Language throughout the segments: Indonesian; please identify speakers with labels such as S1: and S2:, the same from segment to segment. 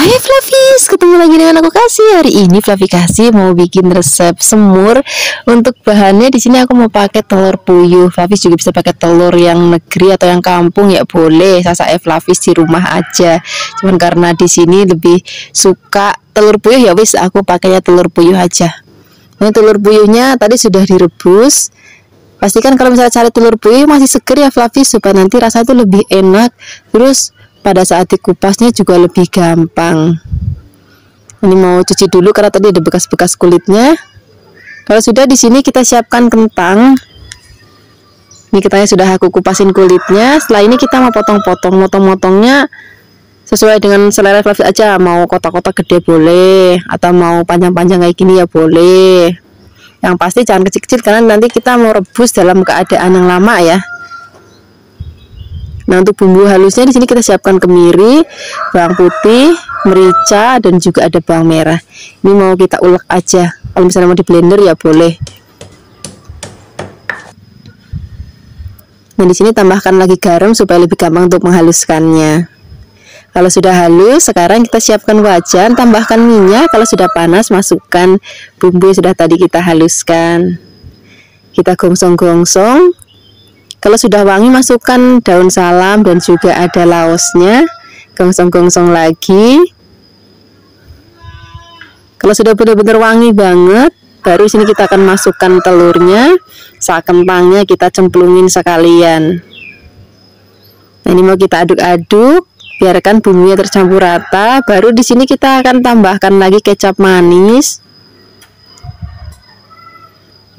S1: Hai Flavis, ketemu lagi dengan aku Kasih. Hari ini Flavi Kasih mau bikin resep semur. Untuk bahannya di sini aku mau pakai telur puyuh. Flavis juga bisa pakai telur yang negeri atau yang kampung ya boleh. Sasa Flavis di rumah aja. Cuman karena di sini lebih suka telur puyuh ya wis aku pakainya telur puyuh aja. Ini telur puyuhnya tadi sudah direbus. Pastikan kalau misalnya cari telur puyuh masih seger ya Flavis supaya nanti rasanya itu lebih enak. Terus pada saat dikupasnya juga lebih gampang. Ini mau cuci dulu karena tadi ada bekas-bekas kulitnya. Kalau sudah di sini kita siapkan kentang. Ini kentangnya sudah aku kupasin kulitnya. Setelah ini kita mau potong-potong. Motong-motongnya sesuai dengan selera Fluffy aja. Mau kotak-kotak gede boleh atau mau panjang-panjang kayak gini ya boleh. Yang pasti jangan kecil-kecil karena nanti kita mau rebus dalam keadaan yang lama ya Nah untuk bumbu halusnya di sini kita siapkan kemiri, bawang putih, merica dan juga ada bawang merah. Ini mau kita ulek aja. Kalau misalnya mau di blender ya boleh. Nah di sini tambahkan lagi garam supaya lebih gampang untuk menghaluskannya. Kalau sudah halus, sekarang kita siapkan wajan, tambahkan minyak. Kalau sudah panas, masukkan bumbu yang sudah tadi kita haluskan. Kita gongsong-gongsong kalau sudah wangi masukkan daun salam dan juga ada laosnya. Gongsong-gongsong lagi. Kalau sudah benar-benar wangi banget, baru sini kita akan masukkan telurnya. Saat kentangnya kita cemplungin sekalian. Nah, ini mau kita aduk-aduk, biarkan bumbunya tercampur rata. Baru di sini kita akan tambahkan lagi kecap manis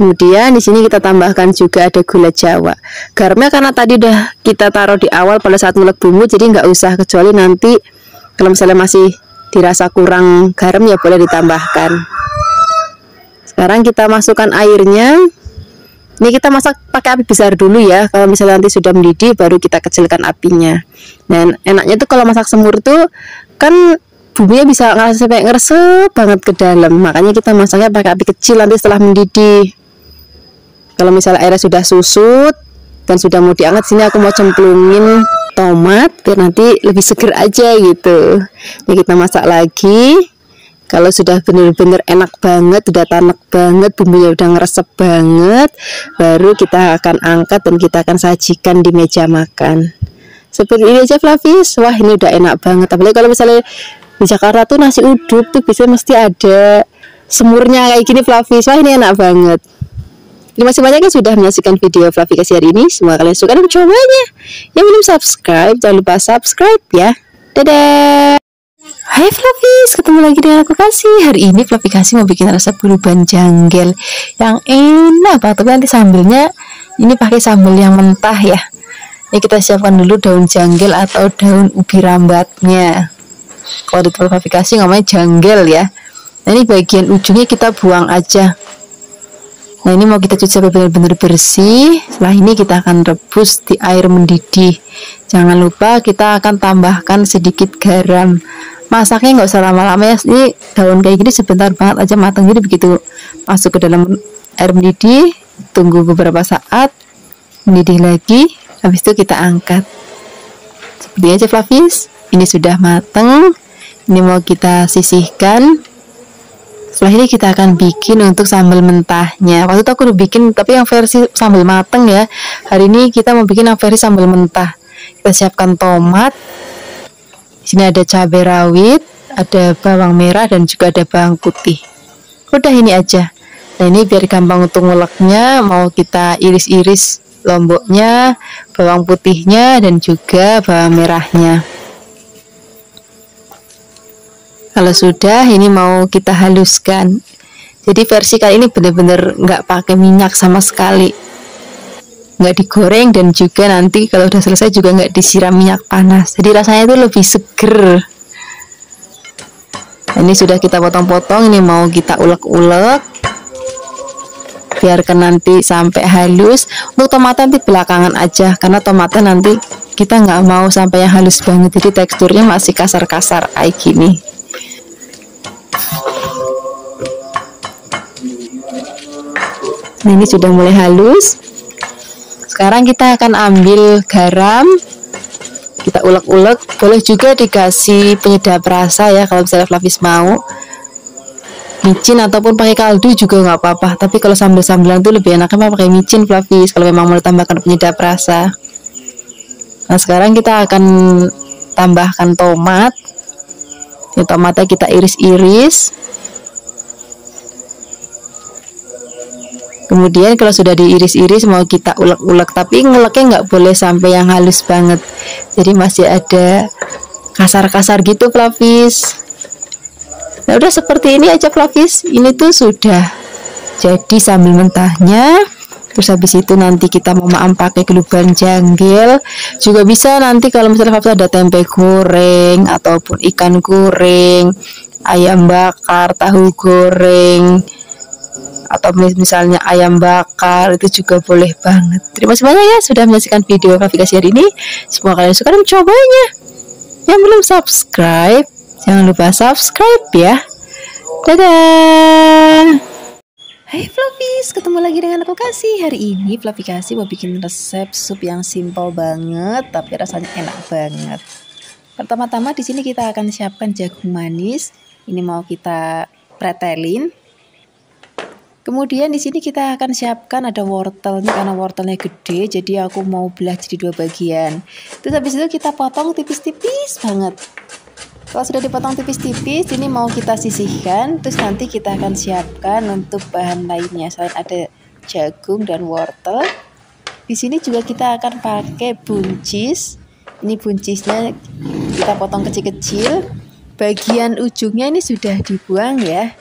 S1: Kemudian di sini kita tambahkan juga ada gula jawa. Garamnya karena tadi udah kita taruh di awal pada saat ngulek bumbu, jadi nggak usah kecuali nanti kalau misalnya masih dirasa kurang garam ya boleh ditambahkan. Sekarang kita masukkan airnya. Ini kita masak pakai api besar dulu ya. Kalau misalnya nanti sudah mendidih, baru kita kecilkan apinya. Dan enaknya tuh kalau masak semur tuh kan bumbunya bisa sampai ngeresep banget ke dalam. Makanya kita masaknya pakai api kecil nanti setelah mendidih kalau misalnya airnya sudah susut dan sudah mau diangkat sini aku mau cemplungin tomat biar nanti lebih seger aja gitu. Ini kita masak lagi. Kalau sudah benar-benar enak banget udah tanak banget bumbunya udah ngeresep banget baru kita akan angkat dan kita akan sajikan di meja makan. Seperti ini aja Flavis. Wah ini udah enak banget. Apalagi kalau misalnya di Jakarta tuh nasi uduk tuh biasanya mesti ada semurnya kayak gini Flavis. Wah ini enak banget Terima kasih banyak yang sudah menyaksikan video Flavikasi hari ini. Semoga kalian suka dan mencobanya. Yang belum subscribe, jangan lupa subscribe ya. Dadah! Hai Flavis, ketemu lagi dengan aku Kasih. Hari ini Flavikasi mau bikin resep buluban janggel yang enak banget. Tapi nanti sambelnya ini pakai sambal yang mentah ya. Ini kita siapkan dulu daun janggel atau daun ubi rambatnya. Kalau di Flavikasi namanya janggel ya. Nah, ini bagian ujungnya kita buang aja Nah ini mau kita cuci sampai benar-benar bersih? Setelah ini kita akan rebus di air mendidih. Jangan lupa kita akan tambahkan sedikit garam. Masaknya nggak usah lama-lama ya. Ini daun kayak gini sebentar banget aja matang. Jadi begitu masuk ke dalam air mendidih Tunggu beberapa saat Mendidih lagi. Habis itu kita angkat. Seperti aja Flavis. Ini sudah matang. Ini mau kita sisihkan setelah ini kita akan bikin untuk sambal mentahnya. Waktu itu aku udah bikin tapi yang versi sambal mateng ya. Hari ini kita mau bikin yang versi sambal mentah. Kita siapkan tomat. Di sini ada cabai rawit, ada bawang merah dan juga ada bawang putih. Udah ini aja. Nah ini biar gampang untuk nguleknya, mau kita iris-iris lomboknya, bawang putihnya dan juga bawang merahnya. Kalau sudah ini mau kita haluskan. Jadi versi kali ini benar-benar nggak pakai minyak sama sekali. Nggak digoreng dan juga nanti kalau udah selesai juga nggak disiram minyak panas. Jadi rasanya itu lebih seger. ini sudah kita potong-potong, ini mau kita ulek-ulek biarkan nanti sampai halus untuk tomatnya nanti belakangan aja karena tomatnya nanti kita nggak mau sampai yang halus banget jadi teksturnya masih kasar-kasar kayak gini Nah ini sudah mulai halus. Sekarang kita akan ambil garam. kita ulek-ulek. Boleh juga dikasih penyedap rasa ya kalau misalnya Flavis mau. Micin ataupun pakai kaldu juga nggak apa-apa. Tapi kalau sambal sambilan tuh lebih enaknya pakai micin Flavis. Kalau memang mau tambahkan penyedap rasa. Nah sekarang kita akan tambahkan tomat. Ini tomatnya kita iris-iris kemudian kalau sudah diiris-iris mau kita ulek-ulek tapi nguleknya nggak boleh sampai yang halus banget. Jadi masih ada kasar-kasar gitu Flavis nah udah seperti ini aja Flavis ini tuh sudah jadi sambil mentahnya. Terus habis itu nanti kita mau maam pakai geluban janggil juga bisa nanti kalau misalnya Flavis ada tempe goreng ataupun ikan goreng ayam bakar tahu goreng atau misalnya ayam bakar itu juga boleh banget. Terima kasih banyak ya sudah menyaksikan video navigasi hari ini. Semoga kalian suka dan mencobanya. Yang belum subscribe, jangan lupa subscribe ya. Dadah. Hai Fluffys, ketemu lagi dengan aku Kasih. Hari ini Fluffy Kasih mau bikin resep sup yang simple banget tapi rasanya enak banget. Pertama-tama di sini kita akan siapkan jagung manis. Ini mau kita pretelin Kemudian di sini kita akan siapkan ada wortelnya karena wortelnya gede jadi aku mau belah jadi dua bagian. Terus habis itu kita potong tipis-tipis banget. Kalau sudah dipotong tipis-tipis, ini mau kita sisihkan. Terus nanti kita akan siapkan untuk bahan lainnya. Selain ada jagung dan wortel, di sini juga kita akan pakai buncis. Ini buncisnya kita potong kecil-kecil. Bagian ujungnya ini sudah dibuang ya.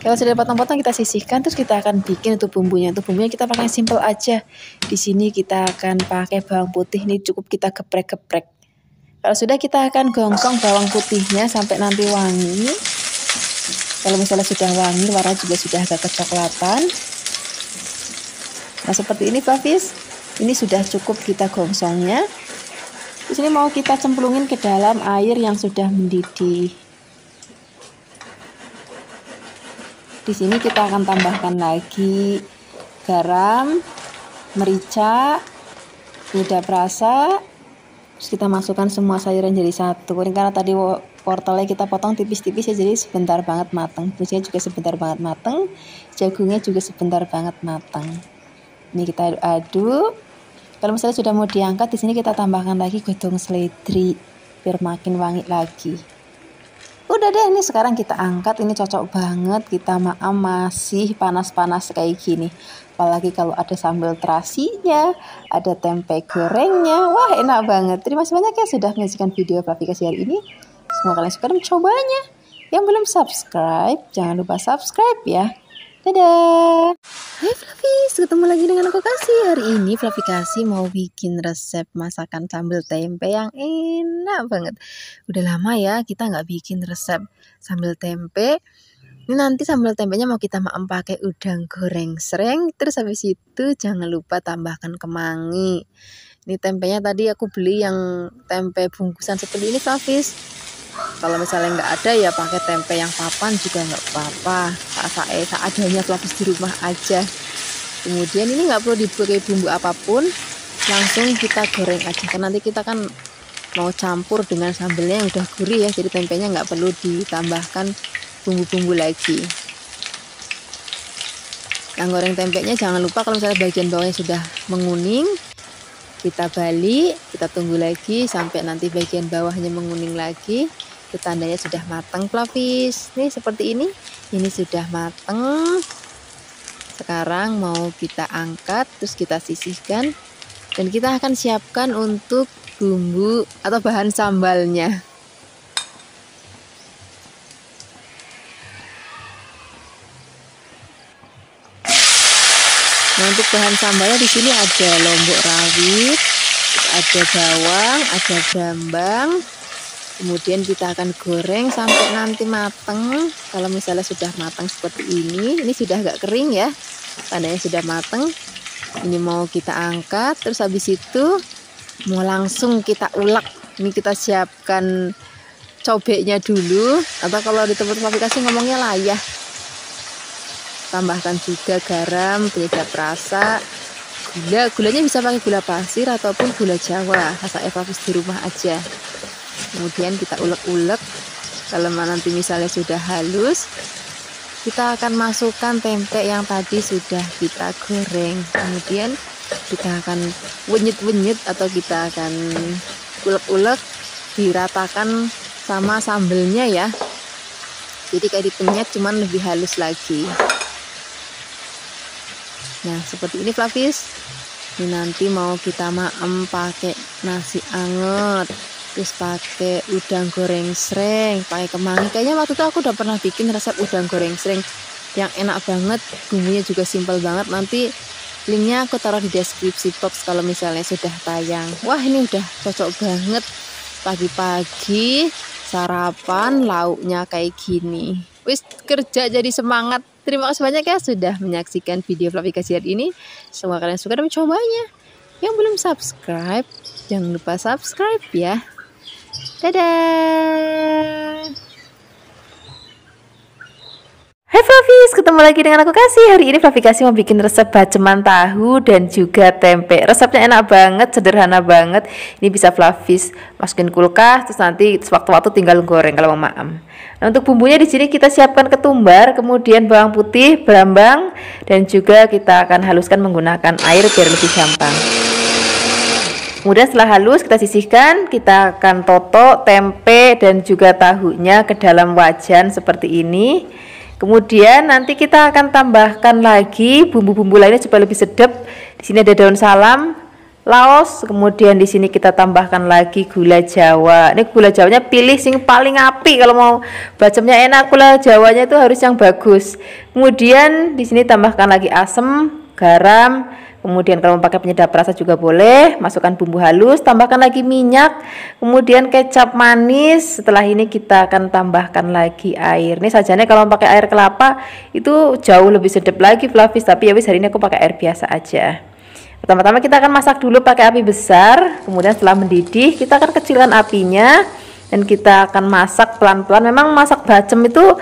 S1: Kalau sudah potong-potong kita sisihkan terus kita akan bikin untuk bumbunya. Untuk bumbunya kita pakai simple aja. Di sini kita akan pakai bawang putih ini cukup kita geprek-geprek. Kalau sudah kita akan gongsong bawang putihnya sampai nanti wangi. Kalau misalnya sudah wangi, warna juga sudah agak kecoklatan. Nah seperti ini Fafis. Ini sudah cukup kita gongsongnya. Di sini mau kita cemplungin ke dalam air yang sudah mendidih. Di sini kita akan tambahkan lagi garam, merica, penyedap rasa. Terus kita masukkan semua sayuran jadi satu. Ini karena tadi wortelnya kita potong tipis-tipis ya jadi sebentar banget matang. Terusnya juga sebentar banget matang. Jagungnya juga sebentar banget matang. Ini kita aduk. Kalau misalnya sudah mau diangkat, di sini kita tambahkan lagi godong seledri biar makin wangi lagi udah deh ini sekarang kita angkat. Ini cocok banget. Kita maam masih panas-panas kayak gini. Apalagi kalau ada sambal terasinya ada tempe gorengnya. Wah enak banget. Terima kasih banyak ya sudah menyaksikan video aplikasi hari ini. Semoga kalian suka mencobanya yang belum subscribe jangan lupa subscribe ya Dadah. Hai Flavis, ketemu lagi dengan aku Kasih. Hari ini Flavi Kasih mau bikin resep masakan sambal tempe yang enak banget. Udah lama ya kita nggak bikin resep sambal tempe. Ini nanti sambal tempenya mau kita maem pakai udang goreng sereng. Terus habis itu jangan lupa tambahkan kemangi. Ini tempenya tadi aku beli yang tempe bungkusan seperti ini Flavis kalau misalnya nggak ada ya pakai tempe yang papan juga nggak apa-apa saat seadanya pelapis di rumah aja. Kemudian ini nggak perlu dipakai bumbu apa pun langsung kita goreng aja. Karena nanti kita kan mau campur dengan sambelnya yang udah gurih ya jadi tempenya nggak perlu ditambahkan bumbu-bumbu lagi. Yang goreng tempenya jangan lupa kalau misalnya bagian bawahnya sudah menguning kita balik kita tunggu lagi sampai nanti bagian bawahnya menguning lagi itu tandanya sudah matang pelapis nih seperti ini. Ini sudah matang. Sekarang mau kita angkat terus kita sisihkan. Dan kita akan siapkan untuk bumbu atau bahan sambalnya. Nah, untuk bahan sambalnya di sini ada lombok rawit, ada bawang, ada brambang, kemudian kita akan goreng sampai nanti mateng. Kalau misalnya sudah matang seperti ini ini sudah agak kering ya. Tandanya sudah mateng. Ini mau kita angkat terus habis itu mau langsung kita ulek. Ini kita siapkan cobeknya dulu. Atau kalau di tempat aplikasi ngomongnya layah. Tambahkan juga garam penyedap rasa. Gula gulanya bisa pakai gula pasir ataupun gula jawa. Rasa evapus di rumah aja kemudian kita ulek-ulek. Kalau nanti misalnya sudah halus kita akan masukkan tempe yang tadi sudah kita goreng. Kemudian kita akan wenyet-wenyet atau kita akan ulek-ulek diratakan sama sambelnya ya. Jadi kayak dipenyet cuman lebih halus lagi. Nah seperti ini Flavis. Ini nanti mau kita maem pakai nasi anget terus pakai udang goreng sreng pakai kemangi kayaknya waktu itu aku udah pernah bikin resep udang goreng sreng yang enak banget bumbunya juga simpel banget nanti linknya aku taruh di deskripsi box kalau misalnya sudah tayang wah ini udah cocok banget pagi-pagi sarapan lauknya kayak gini wis kerja jadi semangat Terima kasih banyak ya sudah menyaksikan video aplikasi hari ini. Semoga kalian suka dan mencobanya. Yang belum subscribe, jangan lupa subscribe ya. Dadah! Hai Flavis, ketemu lagi dengan aku Kasih. Hari ini Flavi Kasih mau bikin resep baceman tahu dan juga tempe. Resepnya enak banget, sederhana banget. Ini bisa Flavis masukin kulkas Terus nanti sewaktu-waktu tinggal goreng kalau mau maam Nah untuk bumbunya di sini kita siapkan ketumbar Kemudian bawang putih, berambang Dan juga kita akan haluskan menggunakan air biar lebih gampang Kemudian setelah halus kita sisihkan, kita akan toto tempe dan juga tahunya ke dalam wajan seperti ini. Kemudian nanti kita akan tambahkan lagi bumbu-bumbu lainnya supaya lebih sedap. Di sini ada daun salam, laos, kemudian di sini kita tambahkan lagi gula Jawa. Ini gula Jawanya pilih sing paling api kalau mau bacemnya enak gula Jawanya itu harus yang bagus. Kemudian di sini tambahkan lagi asam, garam, Kemudian kalau pakai penyedap rasa juga boleh, masukkan bumbu halus, tambahkan lagi minyak, kemudian kecap manis. Setelah ini kita akan tambahkan lagi air. Ini saja nih kalau pakai air kelapa itu jauh lebih sedap lagi Flavis, tapi ya wis hari ini aku pakai air biasa aja. Pertama-tama kita akan masak dulu pakai api besar, kemudian setelah mendidih kita akan kecilkan apinya dan kita akan masak pelan-pelan. Memang masak bacem itu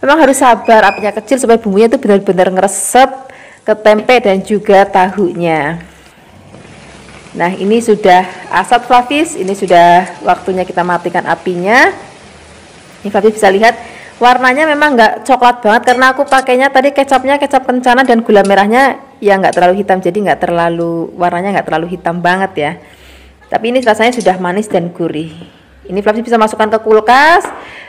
S1: memang harus sabar, apinya kecil supaya bumbunya itu benar-benar ngeresep ke tempe dan juga tahunya. Nah ini sudah asap Flavis ini sudah waktunya kita matikan apinya. Ini Flavis bisa lihat warnanya memang nggak coklat banget karena aku pakainya tadi kecapnya kecap kencana dan gula merahnya ya nggak terlalu hitam. Jadi nggak terlalu warnanya nggak terlalu hitam banget ya. Tapi ini rasanya sudah manis dan gurih. Ini Flavis bisa masukkan ke kulkas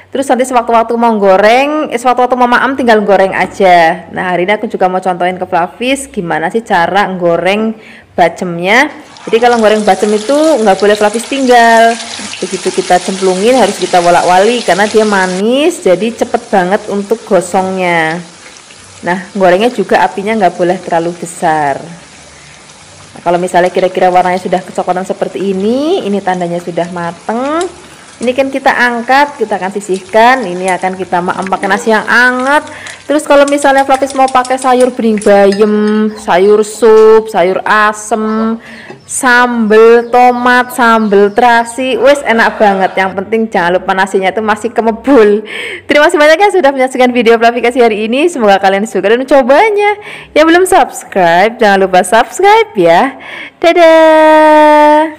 S1: Terus nanti sewaktu-waktu mau goreng, eh, sewaktu-waktu mau maam tinggal goreng aja. Nah hari ini aku juga mau contohin ke Flavis gimana sih cara goreng bacemnya. Jadi kalau goreng bacem itu nggak boleh Flavis tinggal. Begitu kita cemplungin harus kita walak-wali karena dia manis, jadi cepet banget untuk gosongnya. Nah gorengnya juga apinya nggak boleh terlalu besar. Nah, kalau misalnya kira-kira warnanya sudah kecoklatan seperti ini, ini tandanya sudah mateng ini kan kita angkat kita akan sisihkan. Ini akan kita pakai nasi yang hangat. Terus kalau misalnya Flavis mau pakai sayur bening bayam sayur sup sayur asem sambel tomat sambel terasi wes enak banget. Yang penting jangan lupa nasinya itu masih kemebul. Terima kasih banyak ya sudah menyaksikan video Flavikasi hari ini. Semoga kalian suka dan mencobanya. Yang belum subscribe jangan lupa subscribe ya. Dadah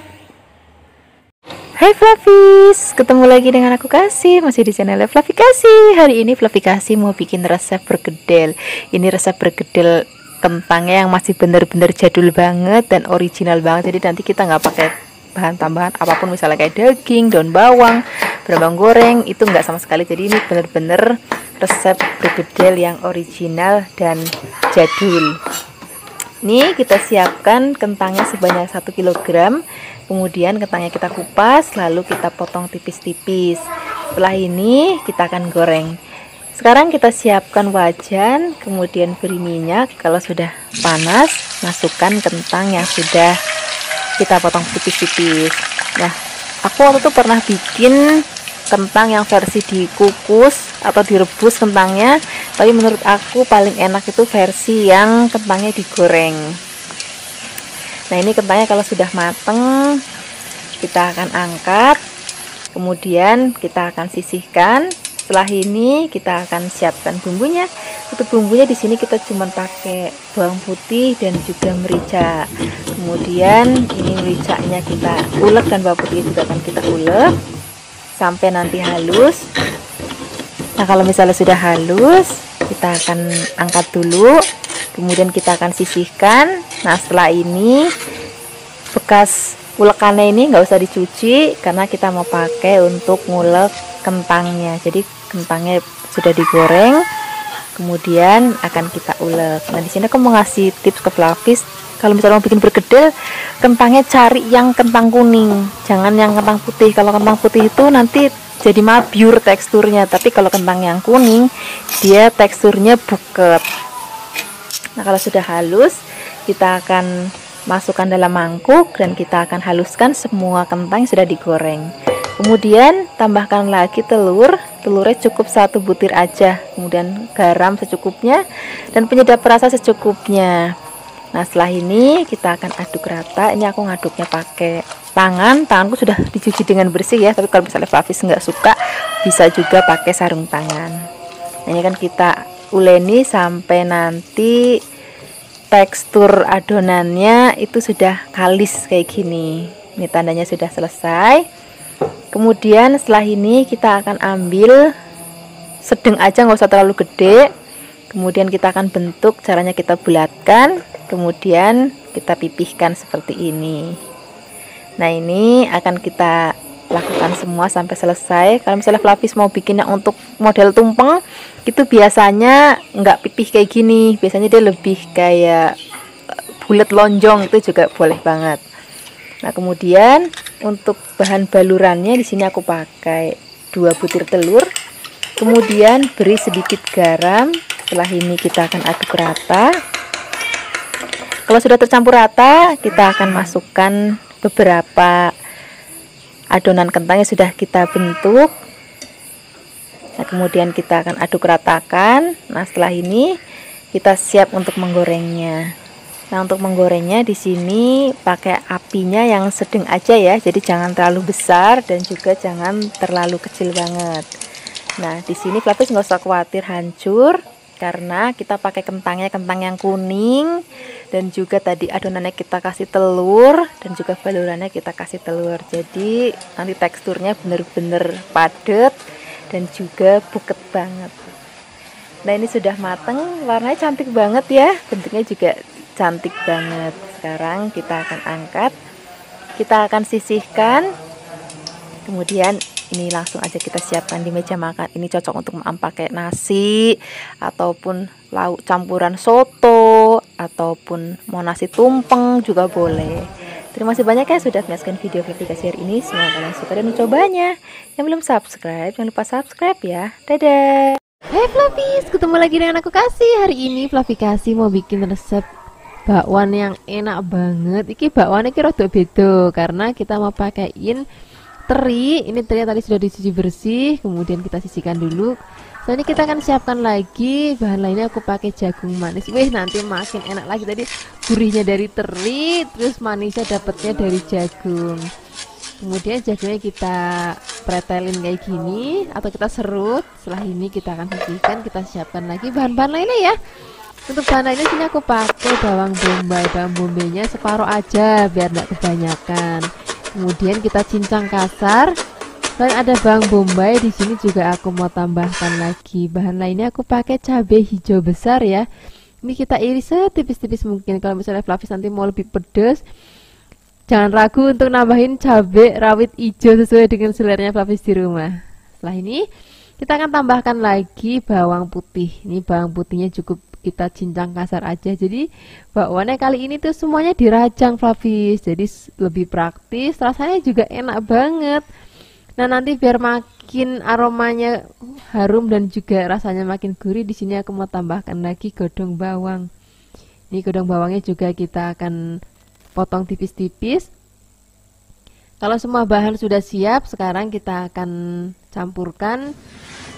S1: Hai Flavis, ketemu lagi dengan aku Kasih, masih di channel Flavi Kasih. Hari ini Flavi Kasih mau bikin resep bergedel. Ini resep bergedel kentangnya yang masih bener-bener jadul banget dan original banget. Jadi nanti kita nggak pakai bahan tambahan apa pun misalnya kayak daging, daun bawang, berambang goreng itu nggak sama sekali. Jadi ini bener-bener resep bergedel yang original dan jadul. Ini kita siapkan kentangnya sebanyak 1 kg Kemudian kentangnya kita kupas, lalu kita potong tipis-tipis. Setelah ini kita akan goreng. Sekarang kita siapkan wajan, kemudian beri minyak. Kalau sudah panas, masukkan kentang yang sudah kita potong tipis-tipis. Nah, aku waktu itu pernah bikin kentang yang versi dikukus atau direbus kentangnya, tapi menurut aku paling enak itu versi yang kentangnya digoreng nah ini kentangnya kalau sudah mateng kita akan angkat kemudian kita akan sisihkan setelah ini kita akan siapkan bumbunya. Untuk bumbunya di sini kita cuma pakai bawang putih dan juga merica. Kemudian ini mericanya kita ulek dan bawang putih juga akan kita ulek sampai nanti halus. Nah, kalau misalnya sudah halus, kita akan angkat dulu. Kemudian kita akan sisihkan. Nah, setelah ini bekas ulekannya ini nggak usah dicuci karena kita mau pakai untuk ngulek kentangnya jadi kentangnya sudah digoreng kemudian akan kita ulek nah di sini aku mau ngasih tips ke Flavis kalau misalnya mau bikin bergedel kentangnya cari yang kentang kuning jangan yang kentang putih kalau kentang putih itu nanti jadi mabiur teksturnya. Tapi kalau kentang yang kuning dia teksturnya buket. Nah kalau sudah halus kita akan masukkan dalam mangkuk dan kita akan haluskan semua kentang yang sudah digoreng. Kemudian tambahkan lagi telur. Telurnya cukup satu butir aja. Kemudian garam secukupnya dan penyedap rasa secukupnya. Nah setelah ini kita akan aduk rata. Ini aku ngaduknya pakai tangan tanganku sudah dicuci dengan bersih ya tapi kalau misalnya Flavis nggak suka bisa juga pakai sarung tangan. Nah, ini kan kita uleni sampai nanti tekstur adonannya itu sudah kalis kayak gini. Ini tandanya sudah selesai. Kemudian setelah ini kita akan ambil sedang aja nggak usah terlalu gede. Kemudian kita akan bentuk caranya kita bulatkan. Kemudian kita pipihkan seperti ini nah ini akan kita lakukan semua sampai selesai. Kalau misalnya Flavis mau bikin yang untuk model tumpeng itu biasanya nggak pipih kayak gini. Biasanya dia lebih kayak eh, bulat lonjong itu juga boleh banget. Nah kemudian untuk bahan balurannya di sini aku pakai dua butir telur. Kemudian beri sedikit garam. Setelah ini kita akan aduk rata. Kalau sudah tercampur rata kita akan masukkan beberapa adonan kentangnya sudah kita bentuk. Nah kemudian kita akan aduk ratakan. Nah setelah ini kita siap untuk menggorengnya. Nah untuk menggorengnya di sini pakai apinya yang sedang aja ya. Jadi jangan terlalu besar dan juga jangan terlalu kecil banget. Nah di sini Flavis nggak usah khawatir hancur karena kita pakai kentangnya kentang yang kuning dan juga tadi adonannya kita kasih telur dan juga balurannya kita kasih telur. Jadi nanti teksturnya bener-bener padat dan juga buket banget. Nah ini sudah mateng warnanya cantik banget ya. Bentuknya juga cantik banget. Sekarang kita akan angkat kita akan sisihkan kemudian ini langsung aja kita siapkan di meja makan. Ini cocok untuk pakai nasi ataupun lauk campuran soto ataupun mau nasi tumpeng juga boleh. Terima kasih banyak ya sudah menyaksikan video aplikasi hari ini. Semoga kalian suka dan mencobanya. Yang belum subscribe jangan lupa subscribe ya. Dadah!
S2: Hai hey Flavis, ketemu lagi dengan aku Kasih. Hari ini Flavi Kasih mau bikin resep bakwan yang enak banget. Iki bakwan ini rada beda Karena kita mau pakaiin teri. Ini teri tadi sudah dicuci bersih kemudian kita sisihkan dulu. Ini kita akan siapkan lagi bahan lainnya. Aku pakai jagung manis. Wih nanti makin enak lagi tadi. Gurihnya dari teri terus manisnya dapatnya dari jagung. Kemudian jagungnya kita pretelin kayak gini atau kita serut. Setelah ini kita akan sisihkan kita siapkan lagi bahan-bahan lainnya ya. Untuk bahan lainnya sini aku pakai bawang bombay. Bawang bombaynya separuh aja biar tidak kebanyakan kemudian kita cincang kasar. Dan ada bawang bombay di sini juga aku mau tambahkan lagi. Bahan lainnya aku pakai cabai hijau besar ya. Ini kita iris setipis-tipis mungkin. Kalau misalnya Flavis nanti mau lebih pedas jangan ragu untuk nambahin cabai rawit hijau sesuai dengan selernya Flavis di rumah. Setelah ini kita akan tambahkan lagi bawang putih. Ini bawang putihnya cukup kita cincang kasar aja. Jadi bakwannya kali ini tuh semuanya dirajang Flavis. Jadi lebih praktis rasanya juga enak banget. Nah nanti biar makin aromanya harum dan juga rasanya makin gurih di sini aku mau tambahkan lagi godong bawang. Ini godong bawangnya juga kita akan potong tipis-tipis. Kalau semua bahan sudah siap sekarang kita akan campurkan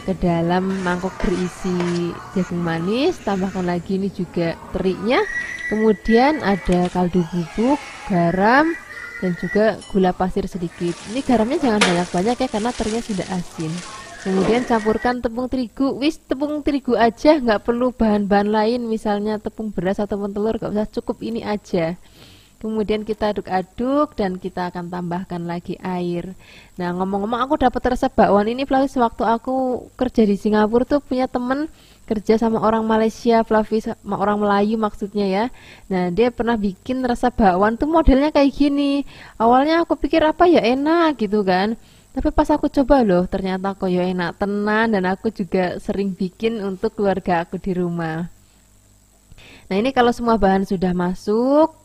S2: ke dalam mangkok berisi jagung manis tambahkan lagi ini juga teriknya. Kemudian ada kaldu bubuk garam dan juga gula pasir sedikit. Ini garamnya jangan banyak-banyak ya karena terinya sudah asin. Kemudian campurkan tepung terigu. Wis tepung terigu aja nggak perlu bahan-bahan lain misalnya tepung beras atau telur nggak usah cukup ini aja kemudian kita aduk-aduk dan kita akan tambahkan lagi air. Nah ngomong-ngomong aku dapat resep bakwan ini Flavis. Waktu aku kerja di Singapura tuh punya temen kerja sama orang Malaysia Flavis. Orang Melayu maksudnya ya. Nah dia pernah bikin resep bakwan tuh modelnya kayak gini. Awalnya aku pikir apa ya enak? gitu kan. Tapi pas aku coba loh ternyata koyo enak tenan dan aku juga sering bikin untuk keluarga aku di rumah. Nah ini kalau semua bahan sudah masuk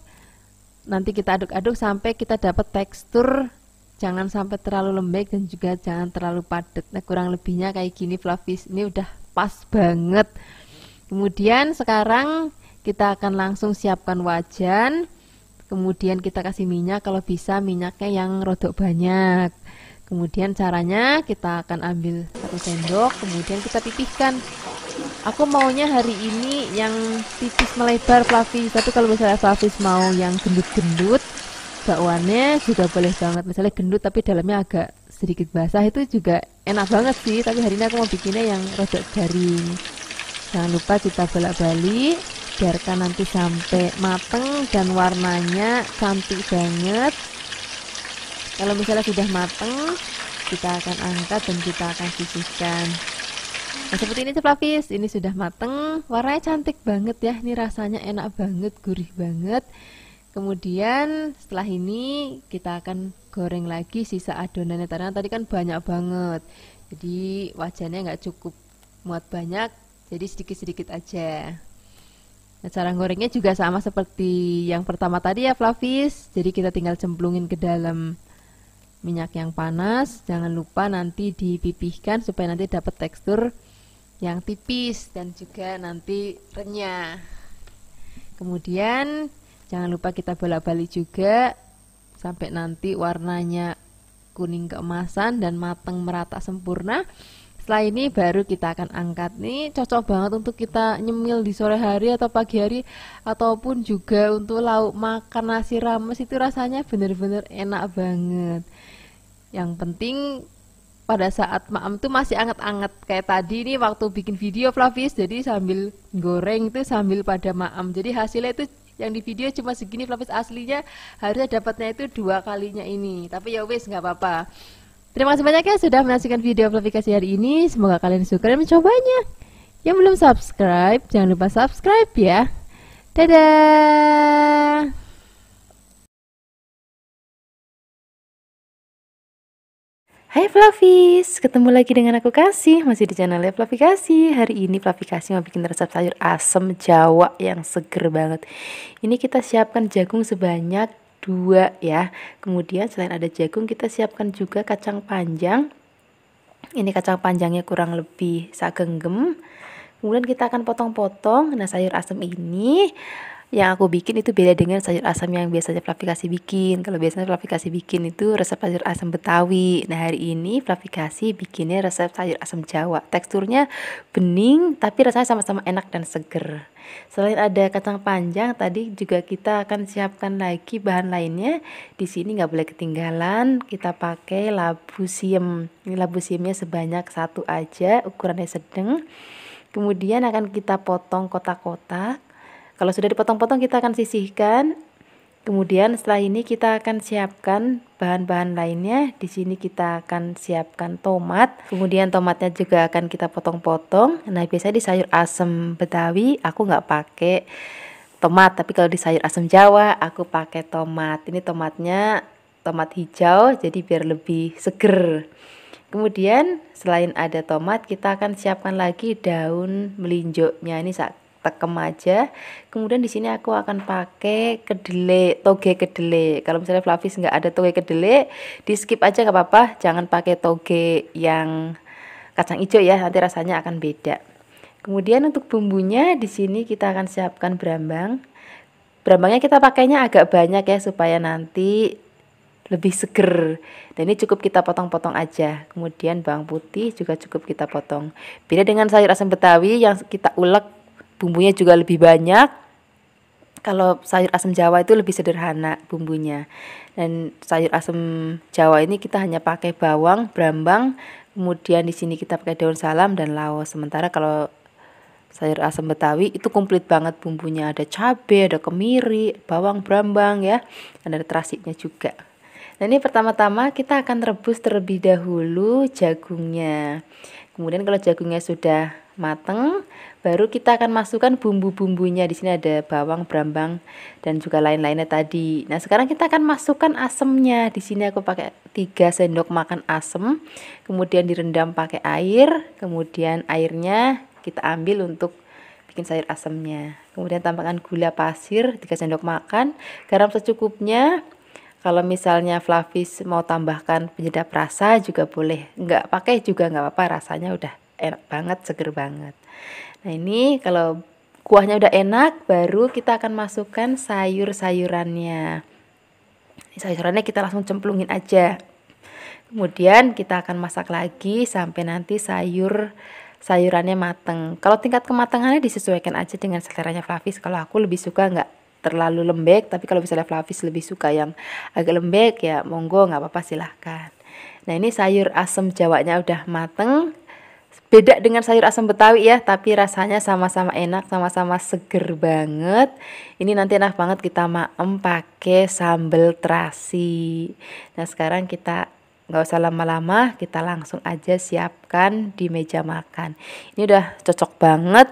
S2: nanti kita aduk-aduk sampai kita dapat tekstur. Jangan sampai terlalu lembek dan juga jangan terlalu padat. Nah kurang lebihnya kayak gini flavis ini udah pas banget. Kemudian sekarang kita akan langsung siapkan wajan. Kemudian kita kasih minyak kalau bisa minyaknya yang rodok banyak. Kemudian caranya kita akan ambil satu sendok kemudian kita pipihkan aku maunya hari ini yang tipis melebar fluffy. Tapi kalau misalnya fluffy mau yang gendut-gendut bakwannya juga boleh banget. Misalnya gendut tapi dalamnya agak sedikit basah itu juga enak banget sih. Tapi hari ini aku mau bikinnya yang rada garing. Jangan lupa kita bolak-balik biarkan nanti sampai mateng dan warnanya cantik banget. Kalau misalnya sudah mateng kita akan angkat dan kita akan sisihkan Nah seperti ini ceplapis, ini sudah mateng, warnanya cantik banget ya, ini rasanya enak banget, gurih banget. Kemudian setelah ini kita akan goreng lagi sisa adonannya karena tadi kan banyak banget, jadi wajannya nggak cukup muat banyak, jadi sedikit-sedikit aja. Nah, cara gorengnya juga sama seperti yang pertama tadi ya Flavis. Jadi kita tinggal cemplungin ke dalam minyak yang panas. Jangan lupa nanti dipipihkan supaya nanti dapat tekstur yang tipis dan juga nanti renyah. Kemudian jangan lupa kita bolak-balik juga sampai nanti warnanya kuning keemasan dan matang merata sempurna. Setelah ini baru kita akan angkat nih cocok banget untuk kita nyemil di sore hari atau pagi hari ataupun juga untuk lauk makan nasi rames itu rasanya bener-bener enak banget. Yang penting pada saat maam tuh masih anget-anget. Kayak tadi nih waktu bikin video Flavis jadi sambil goreng itu sambil pada maam jadi hasilnya itu yang di video cuma segini Flavis aslinya harusnya dapatnya itu dua kalinya ini. Tapi ya wes nggak apa-apa. Terima kasih banyak ya sudah menyaksikan video Flavikasi hari ini. Semoga kalian suka dan mencobanya. Yang belum subscribe jangan lupa subscribe ya. Dadah Hai Flavis, ketemu lagi dengan aku Kasih, masih di channelnya Fluffy Kasih Hari ini Fluffy Kasih mau bikin resep sayur asem Jawa yang seger banget. Ini kita siapkan jagung sebanyak dua ya. Kemudian selain ada jagung kita siapkan juga kacang panjang. Ini kacang panjangnya kurang lebih sagenggem. Kemudian kita akan potong-potong. Nah sayur asem ini yang aku bikin itu beda dengan sayur asam yang biasanya Flavikasi bikin. Kalau biasanya Flavikasi bikin itu resep sayur asam Betawi. Nah hari ini Flavikasi bikinnya resep sayur asam Jawa. Teksturnya bening tapi rasanya sama-sama enak dan seger. Selain ada kacang panjang, tadi juga kita akan siapkan lagi bahan lainnya. Di sini nggak boleh ketinggalan. Kita pakai labu siem. Ini labu siemnya sebanyak satu aja, ukurannya sedang. Kemudian akan kita potong kotak-kotak kalau sudah dipotong-potong kita akan sisihkan. Kemudian setelah ini kita akan siapkan bahan-bahan lainnya. Di sini kita akan siapkan tomat. Kemudian tomatnya juga akan kita potong-potong. Nah biasanya di sayur asem Betawi aku nggak pakai tomat. Tapi kalau di sayur asem Jawa aku pakai tomat. Ini tomatnya tomat hijau jadi biar lebih seger. Kemudian selain ada tomat kita akan siapkan lagi daun melinjoknya ini tekem aja. Kemudian di sini aku akan pakai kedelai toge kedelai kalau misalnya Flavis nggak ada toge kedelai di skip aja nggak apa-apa. Jangan pakai toge yang kacang hijau ya nanti rasanya akan beda. Kemudian untuk bumbunya di sini kita akan siapkan berambang. Berambangnya kita pakainya agak banyak ya supaya nanti lebih seger. Dan ini cukup kita potong-potong aja. Kemudian bawang putih juga cukup kita potong. Beda dengan sayur asam betawi yang kita ulek bumbunya juga lebih banyak. Kalau sayur asam Jawa itu lebih sederhana bumbunya. Dan sayur asam Jawa ini kita hanya pakai bawang, brambang,
S1: kemudian di sini kita pakai daun salam dan laos. Sementara kalau sayur asam betawi itu komplit banget bumbunya. Ada cabai ada kemiri bawang brambang ya. Dan ada terasinya juga. Nah ini pertama-tama kita akan rebus terlebih dahulu jagungnya. Kemudian kalau jagungnya sudah mateng baru kita akan masukkan bumbu-bumbunya. Di sini ada bawang brambang dan juga lain-lainnya tadi. Nah sekarang kita akan masukkan asemnya. Di sini aku pakai 3 sendok makan asem kemudian direndam pakai air kemudian airnya kita ambil untuk bikin sayur asemnya. Kemudian tambahkan gula pasir 3 sendok makan garam secukupnya. Kalau misalnya Flavis mau tambahkan penyedap rasa juga boleh. Nggak pakai juga nggak apa-apa rasanya udah enak banget seger banget nah ini kalau kuahnya udah enak baru kita akan masukkan sayur-sayurannya. Sayurannya kita langsung cemplungin aja. Kemudian kita akan masak lagi sampai nanti sayur sayurannya mateng. Kalau tingkat kematangannya disesuaikan aja dengan seleranya Flavis kalau aku lebih suka nggak terlalu lembek tapi kalau misalnya Flavis lebih suka yang agak lembek ya monggo nggak apa-apa silahkan. Nah ini sayur asem jawanya udah mateng beda dengan sayur asam betawi ya tapi rasanya sama-sama enak sama-sama seger banget. Ini nanti enak banget kita maem pakai sambal terasi. Nah sekarang kita nggak usah lama-lama kita langsung aja siapkan di meja makan. Ini udah cocok banget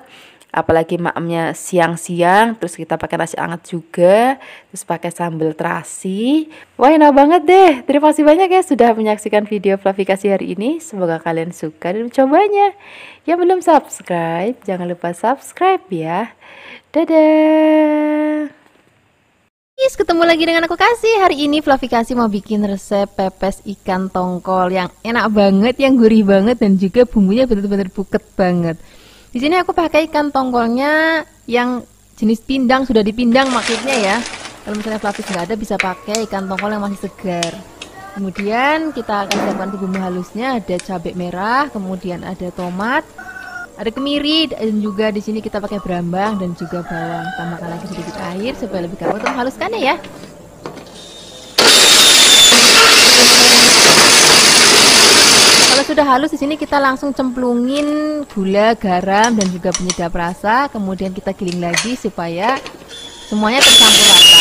S1: apalagi maemnya siang-siang terus kita pakai nasi hangat juga terus pakai sambal terasi. Wah enak banget deh. Terima kasih banyak ya sudah menyaksikan video Flavikasi hari ini. Semoga kalian suka dan mencobanya. Yang belum subscribe jangan lupa subscribe ya. Dadah!
S2: Yes, ketemu lagi dengan aku Kasih. Hari ini Flavikasi mau bikin resep pepes ikan tongkol yang enak banget, yang gurih banget dan juga bumbunya benar-benar buket banget. Di sini aku pakai ikan tongkolnya yang jenis pindang sudah dipindang maksudnya ya. Kalau misalnya pelapis nggak ada bisa pakai ikan tongkol yang masih segar. Kemudian kita akan siapkan bumbu halusnya ada cabai merah, kemudian ada tomat, ada kemiri dan juga di sini kita pakai berambang dan juga bawang. Tambahkan lagi sedikit air supaya lebih gampang untuk ya. Sudah halus di sini kita langsung cemplungin gula, garam dan juga penyedap rasa. Kemudian kita giling lagi supaya semuanya tercampur rata.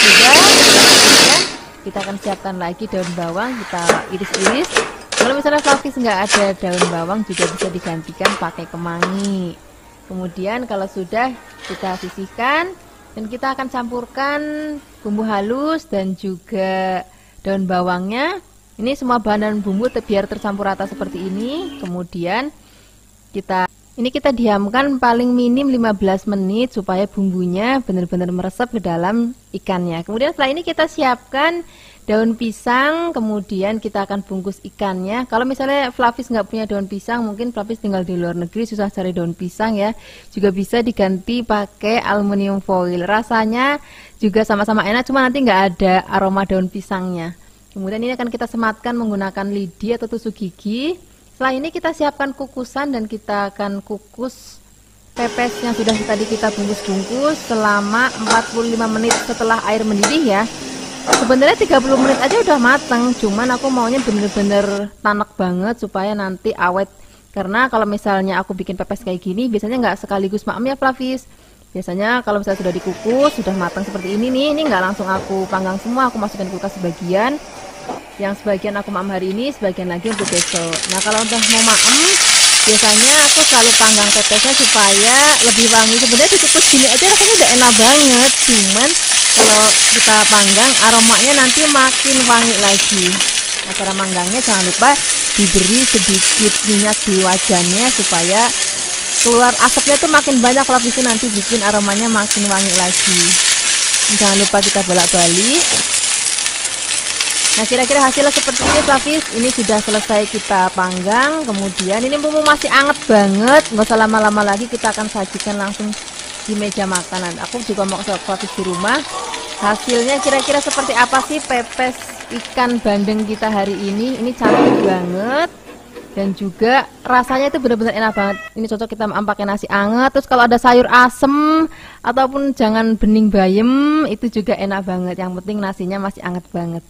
S2: Sudah, kemudian kita akan siapkan lagi daun bawang, kita iris-iris. Kalau misalnya Flavis nggak ada daun bawang juga bisa digantikan pakai kemangi. Kemudian kalau sudah kita sisihkan dan kita akan campurkan bumbu halus dan juga daun bawangnya ini semua bahan dan bumbu biar tercampur rata seperti ini. Kemudian kita ini kita diamkan paling minim 15 menit supaya bumbunya benar-benar meresap ke dalam ikannya. Kemudian setelah ini kita siapkan daun pisang, kemudian kita akan bungkus ikannya. Kalau misalnya Flavis nggak punya daun pisang, mungkin Flavis tinggal di luar negeri susah cari daun pisang ya. Juga bisa diganti pakai aluminium foil. Rasanya juga sama-sama enak, cuma nanti nggak ada aroma daun pisangnya. Kemudian ini akan kita sematkan menggunakan lidi atau tusuk gigi. Setelah ini kita siapkan kukusan dan kita akan kukus pepes yang sudah tadi kita bungkus-bungkus selama 45 menit setelah air mendidih ya. Sebenarnya 30 menit aja udah mateng, cuman aku maunya bener-bener tanak banget supaya nanti awet. Karena kalau misalnya aku bikin pepes kayak gini, biasanya nggak sekaligus maem ya Flavis. Biasanya kalau misalnya sudah dikukus, sudah matang seperti ini nih, ini nggak langsung aku panggang semua, aku masukin kulkas sebagian yang sebagian aku maem hari ini sebagian lagi untuk besok. Nah kalau udah mau maem biasanya aku selalu panggang pepesnya supaya lebih wangi. Sebenarnya dikukus gini aja rasanya udah enak banget. Cuman kalau kita panggang aromanya nanti makin wangi lagi. Nah cara manggangnya jangan lupa diberi sedikit minyak di wajannya supaya keluar asapnya tuh makin banyak. Kalau bisa nanti bikin aromanya makin wangi lagi. Jangan lupa kita bolak-balik Nah kira-kira hasilnya seperti ini Flavis Ini sudah selesai kita panggang Kemudian ini mumpung masih anget banget Nggak usah lama-lama lagi kita akan sajikan langsung di meja makanan Aku juga mau ke Flavis di rumah Hasilnya kira-kira seperti apa sih pepes ikan bandeng kita hari ini Ini cantik banget dan juga rasanya itu benar-benar enak banget. Ini cocok kita pakai nasi anget. Terus kalau ada sayur asem ataupun jangan bening bayem itu juga enak banget. Yang penting nasinya masih anget banget.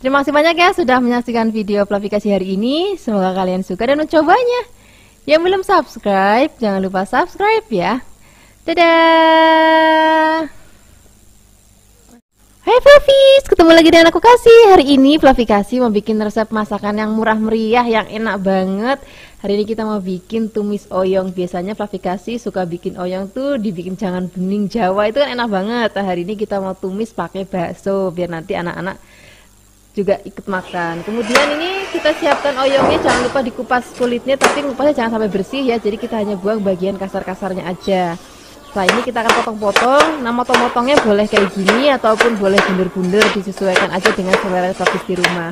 S2: Terima kasih banyak ya sudah menyaksikan video planifikasi hari ini. Semoga kalian suka dan mencobanya. Yang belum subscribe, jangan lupa subscribe ya. Dadah! Hai Flavis, ketemu lagi dengan aku Kasih Hari ini Flavikasi mau bikin resep masakan yang murah meriah, yang enak banget Hari ini kita mau bikin tumis oyong Biasanya Flavikasi suka bikin oyong tuh dibikin jangan bening Jawa Itu kan enak banget nah, Hari ini kita mau tumis pakai bakso Biar nanti anak-anak juga ikut makan Kemudian ini kita siapkan oyongnya Jangan lupa dikupas kulitnya Tapi ngupasnya jangan sampai bersih ya Jadi kita hanya buang bagian kasar-kasarnya aja Setelah ini kita akan potong-potong. Nah, motong-motongnya boleh kayak gini ataupun boleh bunder-bunder disesuaikan aja dengan selera praktis di rumah.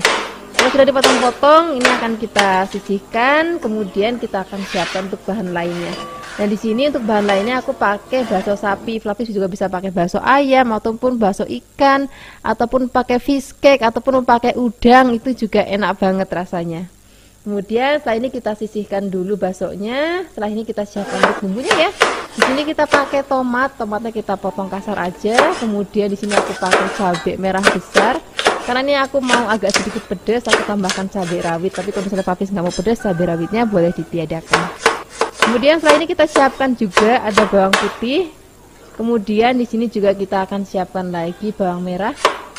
S2: Kalau sudah dipotong-potong, ini akan kita sisihkan, kemudian kita akan siapkan untuk bahan lainnya. Dan di sini untuk bahan lainnya aku pakai bakso sapi, Flavis juga bisa pakai bakso ayam ataupun bakso ikan ataupun pakai fish cake ataupun pakai udang itu juga enak banget rasanya. Kemudian setelah ini kita sisihkan dulu baksonya. Setelah ini kita siapkan untuk bumbunya ya. Di sini kita pakai tomat, tomatnya kita potong kasar aja. Kemudian di sini aku pakai cabai merah besar. Karena ini aku mau agak sedikit pedas, aku tambahkan cabai rawit. Tapi kalau misalnya papis nggak mau pedas, cabai rawitnya boleh ditiadakan. Kemudian setelah ini kita siapkan juga ada bawang putih. Kemudian di sini juga kita akan siapkan lagi bawang merah.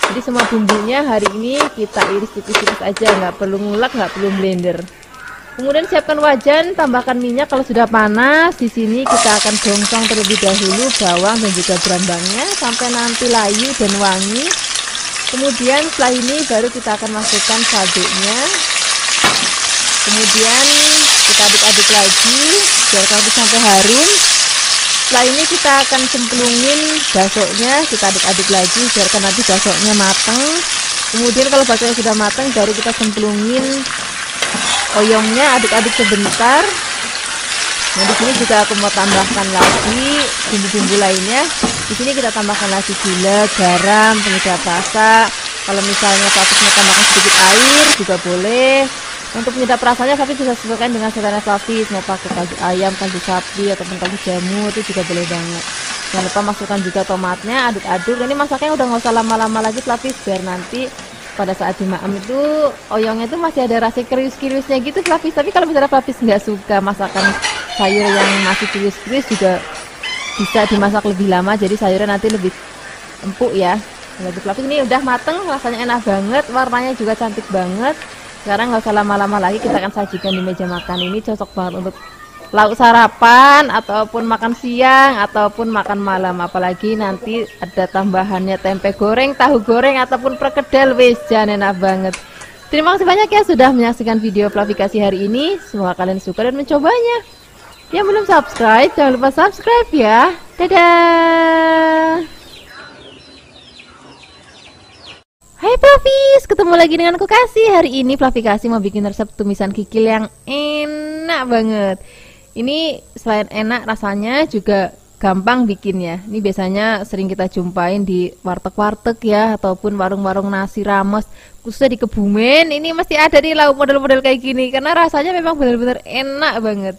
S2: Jadi semua bumbunya hari ini kita iris tipis-tipis aja nggak perlu ngulek nggak perlu blender. Kemudian siapkan wajan tambahkan minyak kalau sudah panas. Di sini kita akan gongsong terlebih dahulu bawang dan juga berambangnya sampai nanti layu dan wangi. Kemudian setelah ini baru kita akan masukkan cabenya kemudian kita aduk-aduk lagi biar sampai harum. Setelah ini kita akan cemplungin baksonya kita aduk-aduk lagi biarkan nanti baksonya matang. Kemudian kalau baksonya sudah matang baru kita cemplungin oyongnya aduk-aduk sebentar. Nah di sini juga aku mau tambahkan lagi bumbu-bumbu lainnya. Di sini kita tambahkan lagi gula garam penyedap rasa. Kalau misalnya mau tambahkan sedikit air juga boleh untuk penyedap rasanya sapi bisa sesuaikan dengan selera sapi mau pakai ayam kaldu sapi ataupun kaldu jamur itu juga boleh banget. Jangan lupa masukkan juga tomatnya aduk-aduk. Ini masaknya udah nggak usah lama-lama lagi lapis biar nanti pada saat dimakan itu oyongnya itu masih ada rasa krius-kriusnya gitu lapis tapi kalau misalnya lapis nggak suka masakan sayur yang masih krius-krius juga bisa dimasak lebih lama jadi sayurnya nanti lebih empuk ya. Lebih lapis ini udah mateng rasanya enak banget warnanya juga cantik banget sekarang nggak usah lama-lama lagi kita akan sajikan di meja makan ini. Cocok banget untuk lauk sarapan ataupun makan siang ataupun makan malam. Apalagi nanti ada tambahannya tempe goreng tahu goreng ataupun perkedel. Wis enak banget. Terima kasih banyak ya sudah menyaksikan video planifikasi hari ini. Semoga kalian suka dan mencobanya. Yang belum subscribe jangan lupa subscribe ya. Dadah Hai Flavis, ketemu lagi dengan aku Kasih. Hari ini Flavi Kasih mau bikin resep tumisan kikil yang enak banget. Ini selain enak rasanya juga gampang bikinnya. Ini biasanya sering kita jumpain di warteg-warteg ya Ataupun warung-warung nasi rames Khususnya di Kebumen. Ini masih ada nih lauk model-model kayak gini Karena rasanya memang benar-benar enak banget.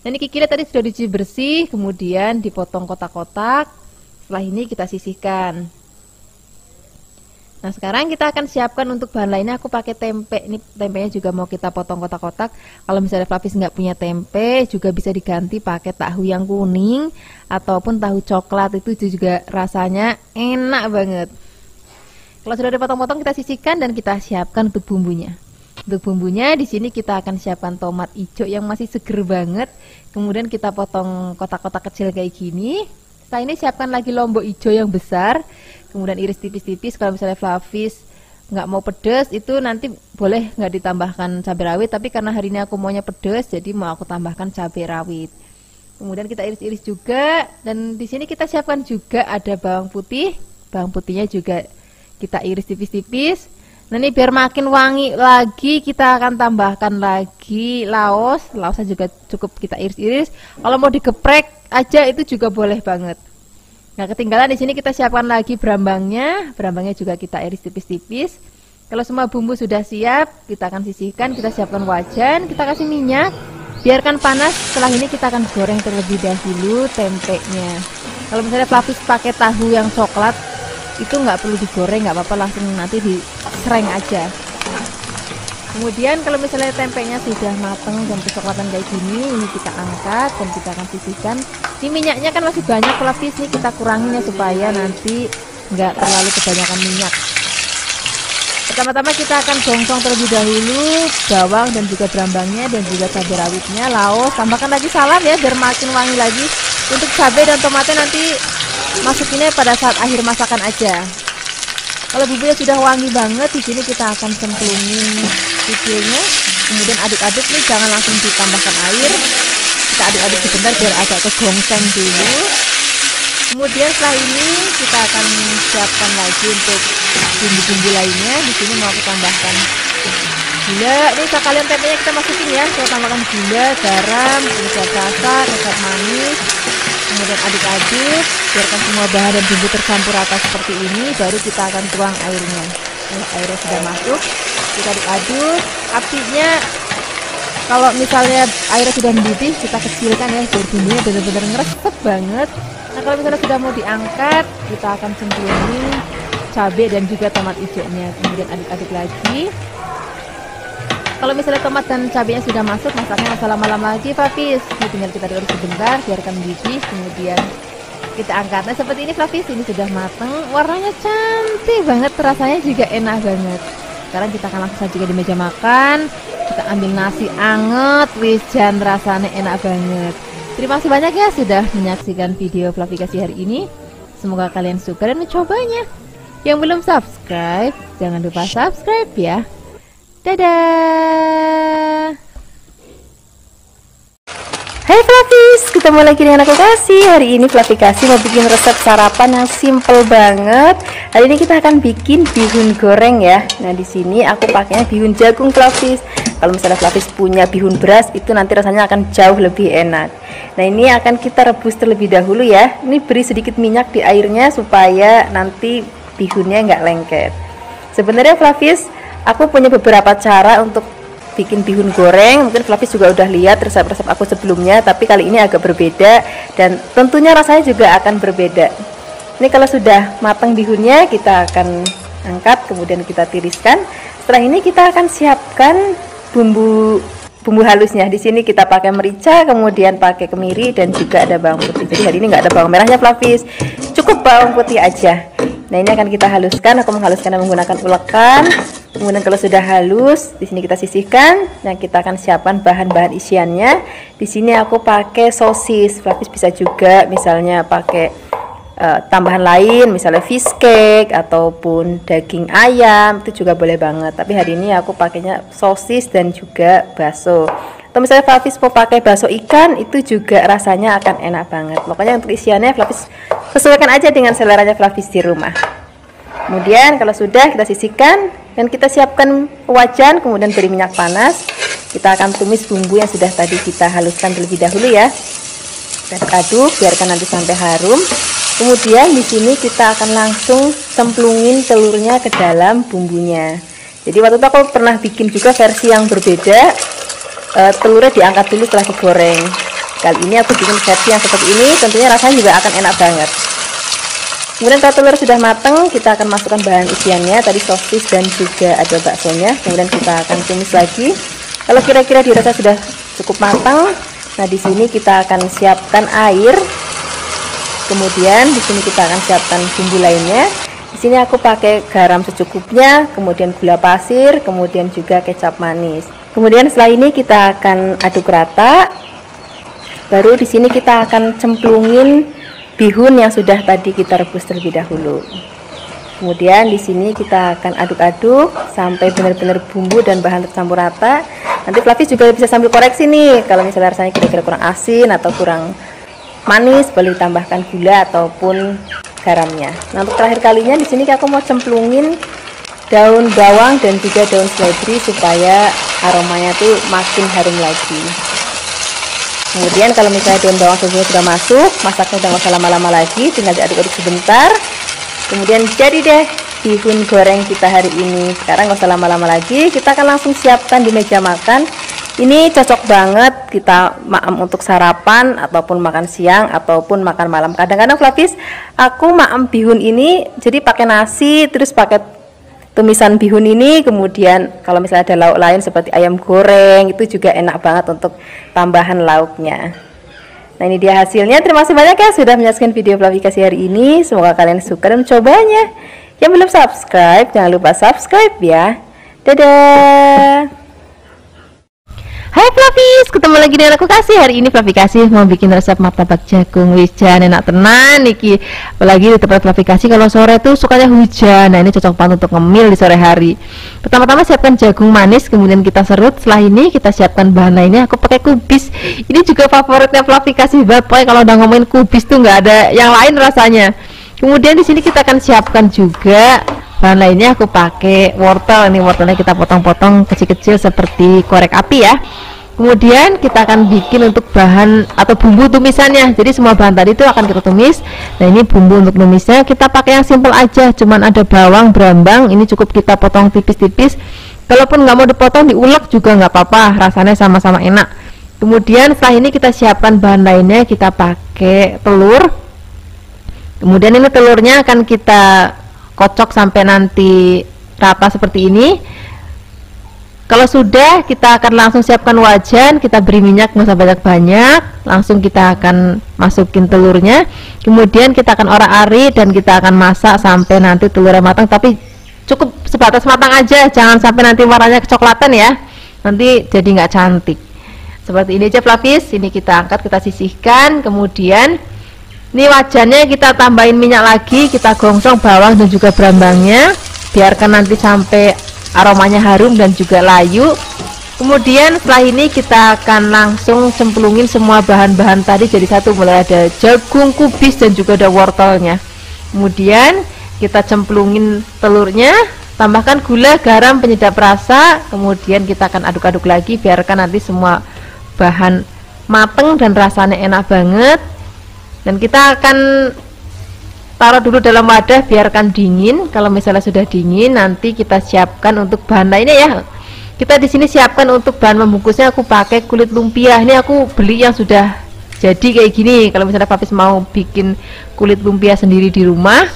S2: Nah ini kikilnya tadi sudah dicuci bersih Kemudian dipotong kotak-kotak. Setelah ini kita sisihkan Nah sekarang kita akan siapkan untuk bahan lainnya. Aku pakai tempe. Ini tempenya juga mau kita potong kotak-kotak. Kalau misalnya Flavis nggak punya tempe juga bisa diganti pakai tahu yang kuning ataupun tahu coklat. Itu juga rasanya enak banget. Kalau sudah dipotong-potong kita sisihkan dan kita siapkan untuk bumbunya. Untuk bumbunya di sini kita akan siapkan tomat hijau yang masih seger banget. Kemudian kita potong kotak-kotak kecil kayak gini. Setelah ini siapkan lagi lombok hijau yang besar kemudian iris tipis-tipis kalau misalnya Flavis nggak mau pedas itu nanti boleh nggak ditambahkan cabai rawit tapi karena hari ini aku maunya pedas jadi mau aku tambahkan cabai rawit. Kemudian kita iris-iris juga dan di sini kita siapkan juga ada bawang putih bawang putihnya juga kita iris tipis-tipis. Nah ini biar makin wangi lagi kita akan tambahkan lagi laos. Laosnya juga cukup kita iris-iris. Kalau mau digeprek aja itu juga boleh banget Nah, ketinggalan di sini kita siapkan lagi berambangnya. Berambangnya juga kita iris tipis-tipis. Kalau semua bumbu sudah siap, kita akan sisihkan, kita siapkan wajan, kita kasih minyak, biarkan panas. Setelah ini kita akan goreng terlebih dahulu tempenya. Kalau misalnya Flavis pakai tahu yang coklat,
S1: itu nggak perlu digoreng nggak apa-apa langsung nanti disereng aja kemudian kalau misalnya tempenya sudah matang dan kecoklatan kayak gini ini kita angkat dan kita akan sisihkan. Ini minyaknya kan masih banyak pelapis nih kita kurangin ya supaya nanti nggak terlalu kebanyakan minyak. Pertama-tama kita akan gongsong terlebih dahulu bawang dan juga berambangnya dan juga cabai rawitnya laos tambahkan lagi salam ya biar makin wangi lagi. Untuk cabai dan tomatnya nanti masukinnya pada saat akhir masakan aja kalau bumbunya sudah wangi banget di sini kita akan cemplungin kecilnya kemudian aduk-aduk nih jangan langsung ditambahkan air. Kita aduk-aduk sebentar biar agak kegongseng dulu. Kemudian setelah ini kita akan siapkan lagi untuk bumbu-bumbu lainnya. Di sini mau aku tambahkan gula. Ini sekalian tempenya kita masukin ya. Saya tambahkan gula garam kecap rasa kecap manis kemudian aduk-aduk biarkan semua bahan dan bumbu tercampur rata seperti ini baru kita akan tuang airnya. Nah, airnya sudah masuk kita aduk-aduk apinya kalau misalnya airnya sudah mendidih kita kecilkan ya biar bumbunya benar-benar ngeresep banget. Nah kalau misalnya sudah mau diangkat kita akan cemplungin cabai dan juga tomat hijaunya. Kemudian aduk-aduk lagi kalau misalnya tomat dan cabenya sudah masuk masaknya nggak lama-lama lagi Fafis. Ini tinggal kita aduk sebentar biarkan mendidih kemudian kita angkat. Nah seperti ini Fafis ini sudah matang. Warnanya cantik banget rasanya juga enak banget. Sekarang kita akan langsung sajikan di meja makan. Kita ambil nasi anget wijan rasanya enak banget. Terima kasih banyak ya sudah menyaksikan video Flavikasi hari ini. Semoga kalian suka dan mencobanya. Yang belum subscribe jangan lupa subscribe ya Dadah. Hai Flavis, ketemu lagi dengan aku Kasih. Hari ini Flavikasi mau bikin resep sarapan yang simple banget. Hari ini kita akan bikin bihun goreng ya. Nah di sini aku pakainya bihun jagung Flavis Kalau misalnya Flavis punya bihun beras itu nanti rasanya akan jauh lebih enak. Nah ini akan kita rebus terlebih dahulu ya. Ini beri sedikit minyak di airnya supaya nanti bihunnya nggak lengket. Sebenarnya Flavis aku punya beberapa cara untuk bikin bihun goreng. Mungkin Flavis juga udah lihat resep-resep aku sebelumnya tapi kali ini agak berbeda dan tentunya rasanya juga akan berbeda. Ini kalau sudah matang bihunnya kita akan angkat kemudian kita tiriskan. Setelah ini kita akan siapkan bumbu bumbu halusnya. Di sini kita pakai merica kemudian pakai kemiri dan juga ada bawang putih. Jadi hari ini nggak ada bawang merahnya Flavis cukup bawang putih aja. Nah ini akan kita haluskan. Aku menghaluskan menggunakan ulekan kemudian kalau sudah halus di sini kita sisihkan. Dan kita akan siapkan bahan-bahan isiannya. Di sini aku pakai sosis. Flavis bisa juga misalnya pakai uh, tambahan lain misalnya fish cake ataupun daging ayam itu juga boleh banget. Tapi hari ini aku pakainya sosis dan juga bakso. Atau misalnya Flavis mau pakai bakso ikan itu juga rasanya akan enak banget. Pokoknya untuk isiannya Flavis sesuaikan aja dengan seleranya Flavis di rumah. Kemudian kalau sudah kita sisihkan dan kita siapkan wajan kemudian beri minyak panas. Kita akan tumis bumbu yang sudah tadi kita haluskan terlebih dahulu ya. Dan aduk biarkan nanti sampai harum. Kemudian di sini kita akan langsung cemplungin telurnya ke dalam bumbunya. Jadi waktu itu aku pernah bikin juga versi yang berbeda. E, telurnya diangkat dulu setelah digoreng. Kali ini aku bikin versi yang seperti ini tentunya rasanya juga akan enak banget kemudian kalau telur sudah matang kita akan masukkan bahan isiannya. Tadi sosis dan juga ada baksonya. Kemudian kita akan tumis lagi. Kalau kira-kira dirasa sudah cukup matang nah di sini kita akan siapkan air. Kemudian di sini kita akan siapkan bumbu lainnya. Di sini aku pakai garam secukupnya kemudian gula pasir kemudian juga kecap manis. Kemudian setelah ini kita akan aduk rata. Baru di sini kita akan cemplungin bihun yang sudah tadi kita rebus terlebih dahulu. Kemudian di sini kita akan aduk-aduk sampai benar-benar bumbu dan bahan tercampur rata. Nanti Flavis juga bisa sambil koreksi nih kalau misalnya rasanya kira-kira kurang asin atau kurang manis, boleh ditambahkan gula ataupun garamnya. Nah untuk terakhir kalinya di sini aku mau cemplungin daun bawang dan juga daun seledri supaya aromanya tuh makin harum lagi kemudian kalau misalnya daun bawang susunya sudah masuk masaknya udah nggak usah lama-lama lagi tinggal diaduk-aduk sebentar. Kemudian jadi deh bihun goreng kita hari ini. Sekarang nggak usah lama-lama lagi kita akan langsung siapkan di meja makan. Ini cocok banget kita maam untuk sarapan ataupun makan siang ataupun makan malam. Kadang-kadang Flavis aku maam bihun ini jadi pakai nasi terus pakai tumisan bihun ini kemudian kalau misalnya ada lauk lain seperti ayam goreng itu juga enak banget untuk tambahan lauknya. Nah ini dia hasilnya. Terima kasih banyak ya sudah menyaksikan video Flavikasi hari ini. Semoga kalian suka dan mencobanya yang belum subscribe jangan lupa subscribe ya. Dadah
S2: Hai Flavis, ketemu lagi dengan aku Kasih Hari ini Flavi Kasih mau bikin resep martabak jagung Hujan enak tenan. Niki Apalagi di tempat Flavi Kasih kalau sore tuh sukanya hujan. Nah ini cocok banget untuk ngemil di sore hari. Pertama-tama siapkan jagung manis Kemudian kita serut. Setelah ini kita siapkan bahan lainnya. Aku pakai kubis. Ini juga favoritnya Flavi Kasih banget. Pokoknya kalau udah ngomongin kubis tuh nggak ada yang lain rasanya. Kemudian di sini kita akan siapkan juga bahan lainnya aku pakai wortel. Ini wortelnya kita potong-potong kecil-kecil seperti korek api ya. Kemudian kita akan bikin untuk bahan atau bumbu tumisannya. Jadi semua bahan tadi itu akan kita tumis. Nah ini bumbu untuk tumisnya. Kita pakai yang simple aja cuman ada bawang berambang. Ini cukup kita potong tipis-tipis. Kalaupun nggak mau dipotong diulek juga nggak apa-apa. Rasanya sama-sama enak. Kemudian setelah ini kita siapkan bahan lainnya. Kita pakai telur. Kemudian ini telurnya akan kita kocok sampai nanti rata seperti ini. Kalau sudah kita akan langsung siapkan wajan kita beri minyak nggak usah banyak-banyak langsung kita akan masukin telurnya. Kemudian kita akan orak-arik dan kita akan masak sampai nanti telurnya matang. Tapi cukup sebatas matang aja jangan sampai nanti warnanya kecoklatan ya. Nanti jadi nggak cantik. Seperti ini aja Flavis. Ini kita angkat kita sisihkan. Kemudian ini wajannya kita tambahin minyak lagi kita gongsong bawang dan juga berambangnya biarkan nanti sampai aromanya harum dan juga layu. Kemudian setelah ini kita akan langsung cemplungin semua bahan-bahan tadi. Jadi satu mulai ada jagung kubis dan juga ada wortelnya. Kemudian kita cemplungin telurnya tambahkan gula garam penyedap rasa. Kemudian kita akan aduk-aduk lagi biarkan nanti semua bahan mateng dan rasanya enak banget dan kita akan taruh dulu dalam wadah biarkan dingin. Kalau misalnya sudah dingin nanti kita siapkan untuk bahan. Lainnya ya kita di sini siapkan untuk bahan membungkusnya. Aku pakai kulit lumpia. Ini aku beli yang sudah jadi kayak gini. Kalau misalnya papis mau bikin kulit lumpia sendiri di rumah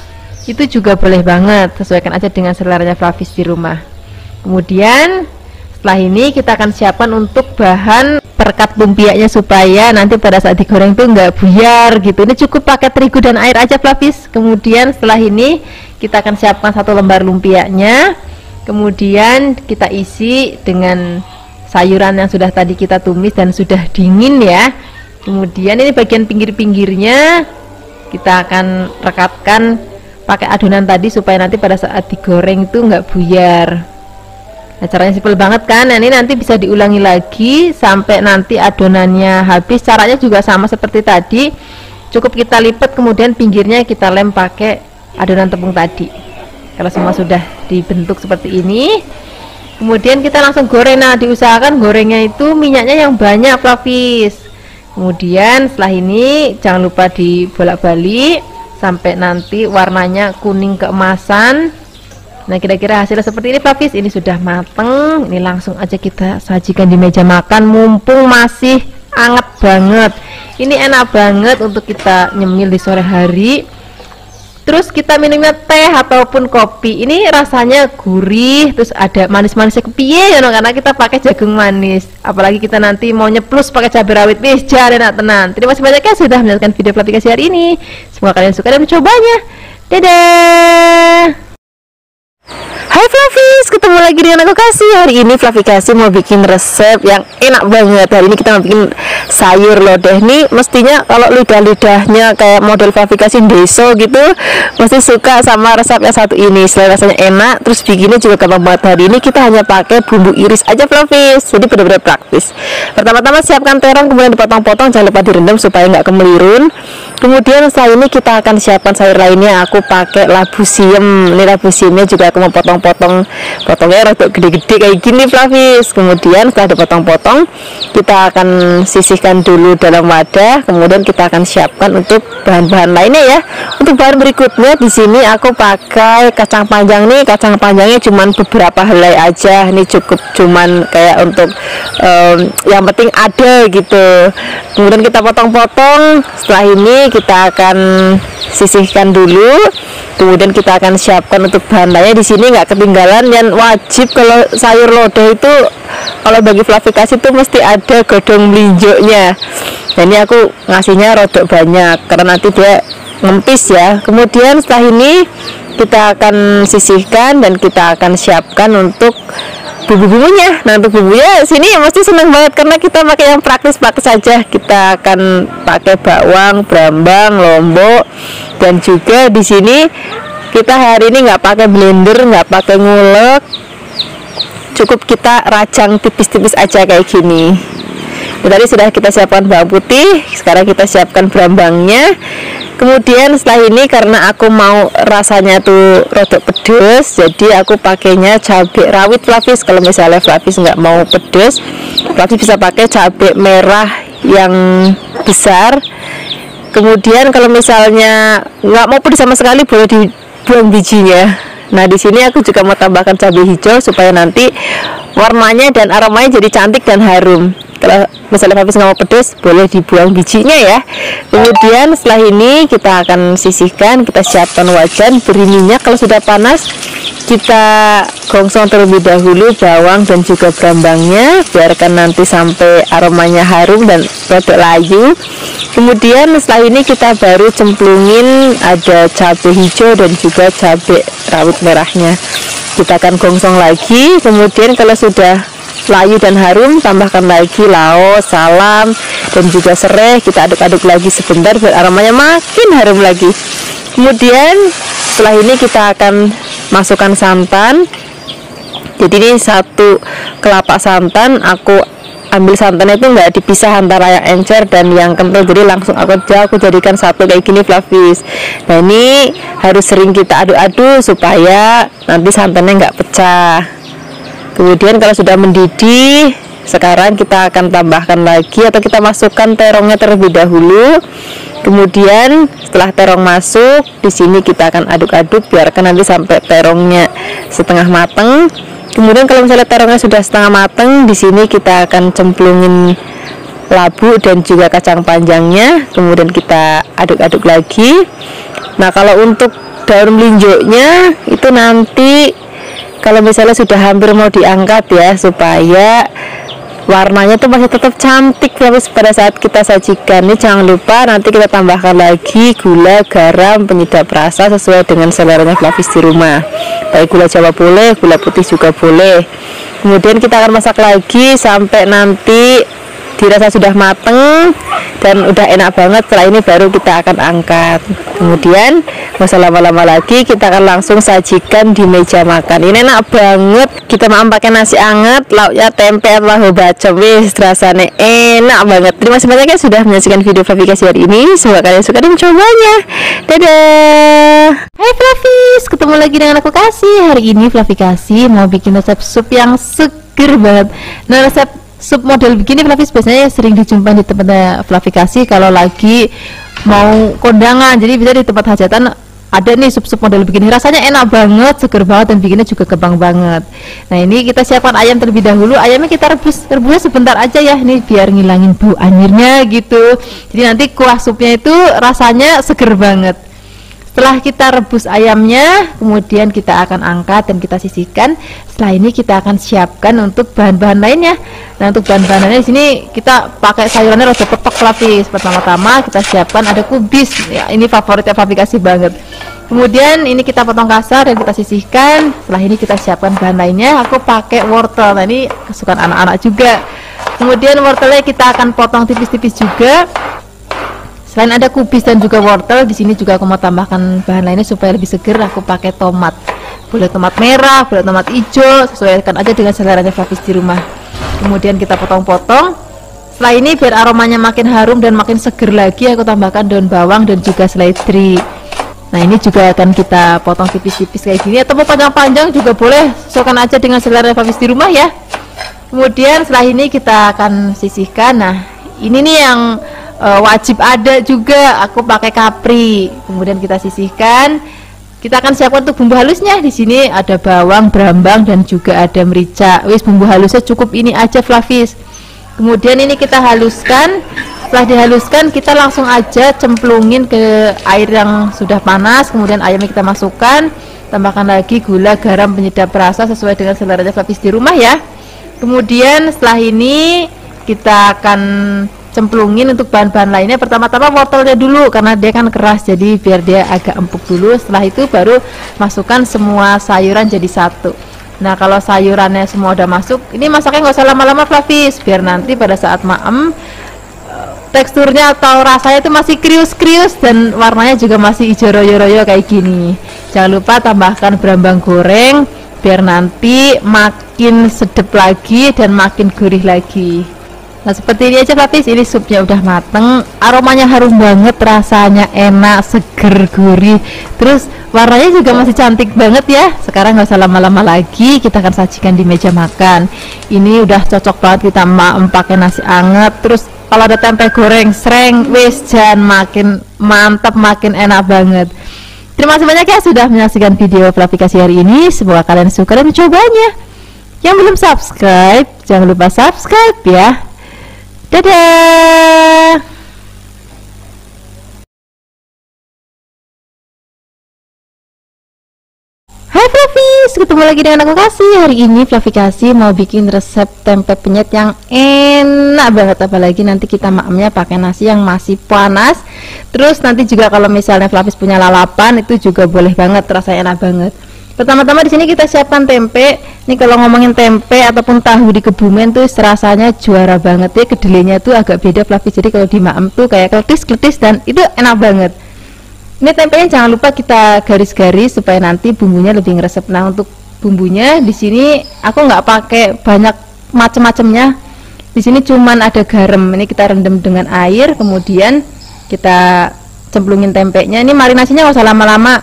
S2: itu juga boleh banget. Sesuaikan aja dengan seleranya Flavis di rumah. Kemudian setelah ini kita akan siapkan untuk bahan perkat lumpianya supaya nanti pada saat digoreng itu enggak buyar gitu. Ini cukup pakai terigu dan air aja Flavis. Kemudian setelah ini kita akan siapkan satu lembar lumpianya kemudian kita isi dengan sayuran yang sudah tadi kita tumis dan sudah dingin ya. Kemudian ini bagian pinggir-pinggirnya. Kita akan rekatkan pakai adonan tadi supaya nanti pada saat digoreng itu enggak buyar Caranya simpel banget kan? Nah, ini nanti bisa diulangi lagi sampai nanti adonannya habis. Caranya juga sama seperti tadi. Cukup kita lipat kemudian pinggirnya kita lem pakai adonan tepung tadi. Kalau semua sudah dibentuk seperti ini, kemudian kita langsung goreng. Nah, diusahakan gorengnya itu minyaknya yang banyak, Flavis. Kemudian setelah ini jangan lupa dibolak-balik sampai nanti warnanya kuning keemasan Nah kira-kira hasilnya seperti ini Flavis Ini sudah mateng Ini langsung aja kita sajikan di meja makan Mumpung masih anget banget Ini enak banget untuk kita nyemil di sore hari Terus kita minumnya teh ataupun kopi. Ini rasanya gurih, terus ada manis-manisnya kepiye ya karena kita pakai jagung manis. Apalagi kita nanti mau nyeplus pakai cabai rawit, wis jar enak tenan. Terima kasih banyak ya sudah menonton video aplikasi hari ini. Semoga kalian suka dan mencobanya. Dadah. Hai Flavis, ketemu lagi dengan aku Kasih. Hari ini Flavi Kasih mau bikin resep yang enak banget. Hari ini kita mau bikin sayur lodeh Nih. Mestinya kalau lidah-lidahnya kayak model Flavi Kasih deso gitu Mesti suka sama resep yang satu ini. Selain rasanya enak, terus bikinnya juga gampang banget. Hari ini kita hanya pakai bumbu iris aja Flavis Jadi benar-benar praktis. Pertama-tama siapkan terong kemudian dipotong-potong. Jangan lupa direndam supaya nggak kemelirun
S1: kemudian setelah ini kita akan siapkan sayur lainnya. Aku pakai labu siem ini labu siemnya juga aku mau potong-potong. Potongnya rada gede-gede kayak gini Flavis. Kemudian setelah dipotong-potong kita akan sisihkan dulu dalam wadah. Kemudian kita akan siapkan untuk bahan-bahan lainnya ya. Untuk bahan berikutnya di sini aku pakai kacang panjang nih. Kacang panjangnya cuman beberapa helai aja. Ini cukup cuman kayak untuk um, yang penting ada gitu. Kemudian kita potong-potong. Setelah ini kita akan sisihkan dulu. Kemudian kita akan siapkan untuk bahan lainnya. Di sini nggak ketinggalan dan wajib kalau sayur lodeh itu kalau bagi flavikasi itu mesti ada godong melinjoknya. Dan ini aku ngasihnya rodok banyak karena nanti dia ngempis ya. Kemudian setelah ini kita akan sisihkan dan kita akan siapkan untuk bumbu-bumbunya nah untuk bumbunya sini mesti senang banget karena kita pakai yang praktis-praktis saja kita akan pakai bawang, brambang, lombok dan juga di sini kita hari ini nggak pakai blender nggak pakai ngulek. Cukup kita racang tipis-tipis aja kayak gini tadi sudah kita siapkan bawang putih sekarang kita siapkan berambangnya kemudian setelah ini karena aku mau rasanya tuh rodok pedes jadi aku pakainya cabai rawit Flavis kalau misalnya Flavis nggak mau pedes Flavis bisa pakai cabai merah yang besar. Kemudian kalau misalnya nggak mau pedes sama sekali boleh dibuang bijinya Nah, di sini aku juga mau tambahkan cabai hijau supaya nanti warnanya dan aromanya jadi cantik dan harum. Kalau misalnya habis nggak mau pedas boleh dibuang bijinya ya. Kemudian setelah ini kita akan sisihkan kita siapkan wajan beri minyak. Kalau sudah panas kita gongsong terlebih dahulu bawang dan juga berambangnya biarkan nanti sampai aromanya harum dan rodok layu. Kemudian setelah ini kita baru cemplungin ada cabai hijau dan juga cabai rawit merahnya. Kita akan gongsong lagi. Kemudian kalau sudah layu dan harum tambahkan lagi laos, salam dan juga serai. Kita aduk-aduk lagi sebentar biar aromanya makin harum lagi. Kemudian setelah ini kita akan masukkan santan. Jadi ini satu kelapa santan aku ambil santannya itu nggak dipisah antara yang encer dan yang kental. Jadi langsung aku aja aku jadikan satu kayak gini flavis. Nah ini harus sering kita aduk-aduk supaya nanti santannya nggak pecah. Kemudian kalau sudah mendidih sekarang kita akan tambahkan lagi atau kita masukkan terongnya terlebih dahulu kemudian setelah terong masuk di sini kita akan aduk-aduk biarkan nanti sampai terongnya setengah mateng. Kemudian kalau misalnya terongnya sudah setengah mateng di sini kita akan cemplungin labu dan juga kacang panjangnya. Kemudian kita aduk-aduk lagi. Nah kalau untuk daun melinjoknya itu nanti kalau misalnya sudah hampir mau diangkat ya supaya warnanya tuh masih tetap cantik tapi pada saat kita sajikan. Ini jangan lupa nanti kita tambahkan lagi gula garam penyedap rasa sesuai dengan seleranya Flavis di rumah. Baik gula jawa boleh gula putih juga boleh. Kemudian kita akan masak lagi sampai nanti dirasa sudah mateng dan udah enak banget setelah ini baru kita akan angkat. Kemudian usah lama-lama lagi kita akan langsung sajikan di meja makan. Ini enak banget kita mau pakai nasi anget lauknya tempe atau bacem. Wis rasanya enak banget. Terima kasih banyak ya sudah menyaksikan video Flavikasi hari ini. Semoga kalian suka dan mencobanya dadah! Hai Flavis ketemu lagi dengan aku Kasih. Hari ini Flavikasi mau bikin resep sup yang seger banget. Nah resep sub model begini Flavis biasanya sering dijumpai di tempatnya Flavikasi kalau lagi mau kondangan jadi bisa di tempat hajatan ada nih sup-sup model begini. Rasanya enak banget seger banget dan bikinnya juga kebang banget. Nah ini kita siapkan ayam terlebih dahulu. Ayamnya kita rebus rebusnya sebentar aja ya. Ini biar ngilangin bau anirnya gitu. Jadi nanti kuah supnya itu rasanya seger banget setelah kita rebus ayamnya, kemudian kita akan angkat dan kita sisihkan. Setelah ini kita akan siapkan untuk bahan-bahan lainnya. Nah, untuk bahan-bahan lainnya di sini kita pakai sayurannya rada petok lapis. Pertama-tama kita siapkan ada kubis. Ya, ini favoritnya fabrikasi banget. Kemudian ini kita potong kasar dan kita sisihkan. Setelah ini kita siapkan bahan lainnya. Aku pakai wortel. Nah, ini kesukaan anak-anak juga. Kemudian wortelnya kita akan potong tipis-tipis juga Selain ada kubis dan juga wortel, di sini juga aku mau tambahkan bahan lainnya supaya lebih seger. Aku pakai tomat. Boleh tomat merah, boleh tomat hijau, sesuaikan aja dengan seleranya Flavis di rumah. Kemudian kita potong-potong.
S2: setelah ini biar aromanya makin harum dan makin seger lagi aku tambahkan daun bawang dan juga seledri nah ini juga akan kita potong tipis-tipis kayak gini atau mau panjang-panjang juga boleh sesuaikan aja dengan selera Fafis di rumah ya kemudian setelah ini kita akan sisihkan nah ini nih yang uh, wajib ada juga. Aku pakai kapri kemudian kita sisihkan. Kita akan siapkan untuk bumbu halusnya. Di sini ada bawang berambang dan juga ada merica. Wis bumbu halusnya cukup ini aja Flavis. Kemudian ini kita haluskan. Setelah dihaluskan kita langsung aja cemplungin ke air yang sudah panas. Kemudian ayamnya kita masukkan. Tambahkan lagi gula garam penyedap rasa sesuai dengan selera Flavis di rumah ya. Kemudian setelah ini kita akan cemplungin untuk bahan-bahan lainnya. Pertama-tama wortelnya dulu karena dia kan keras jadi biar dia agak empuk dulu. Setelah itu baru masukkan semua sayuran jadi satu. Nah kalau sayurannya semua udah masuk ini masaknya nggak usah lama-lama Flavis biar nanti pada saat maem teksturnya atau rasanya itu masih krius-krius dan warnanya juga masih hijau royo-royo kayak gini. Jangan lupa tambahkan berambang goreng biar nanti makin sedap lagi dan makin gurih lagi Nah seperti ini aja Papis, ini supnya udah mateng. Aromanya harum banget, rasanya enak, seger, gurih. Terus warnanya juga masih cantik banget ya. Sekarang nggak usah lama-lama lagi, kita akan sajikan di meja makan. Ini udah cocok banget kita maem pakai nasi anget. Terus kalau ada tempe goreng, sereng, wis jangan makin mantap, makin enak banget. Terima kasih banyak ya sudah menyaksikan video aplikasi hari ini. Semoga kalian suka dan mencobanya. Yang belum subscribe, jangan lupa subscribe ya Dadah! Hai Flavis, ketemu lagi dengan aku Kasih. Hari ini Flavikasi mau bikin resep tempe penyet yang enak banget. Apalagi nanti kita makamnya pakai nasi yang masih panas. Terus nanti juga kalau misalnya Flavis punya lalapan itu juga boleh banget, rasanya enak banget Pertama-tama di sini kita siapkan tempe. Ini kalau ngomongin tempe ataupun tahu di Kebumen tuh rasanya juara banget ya. Kedelainya tuh agak beda fluffy. Jadi kalau di Maem tuh kayak kletis-kletis dan itu enak banget. Ini tempenya jangan lupa kita garis-garis supaya nanti bumbunya lebih ngeresep. Nah, untuk bumbunya di sini aku nggak pakai banyak macam-macamnya. Di sini cuman ada garam. Ini kita rendam dengan air, kemudian kita cemplungin tempenya. Ini marinasinya nggak usah lama-lama.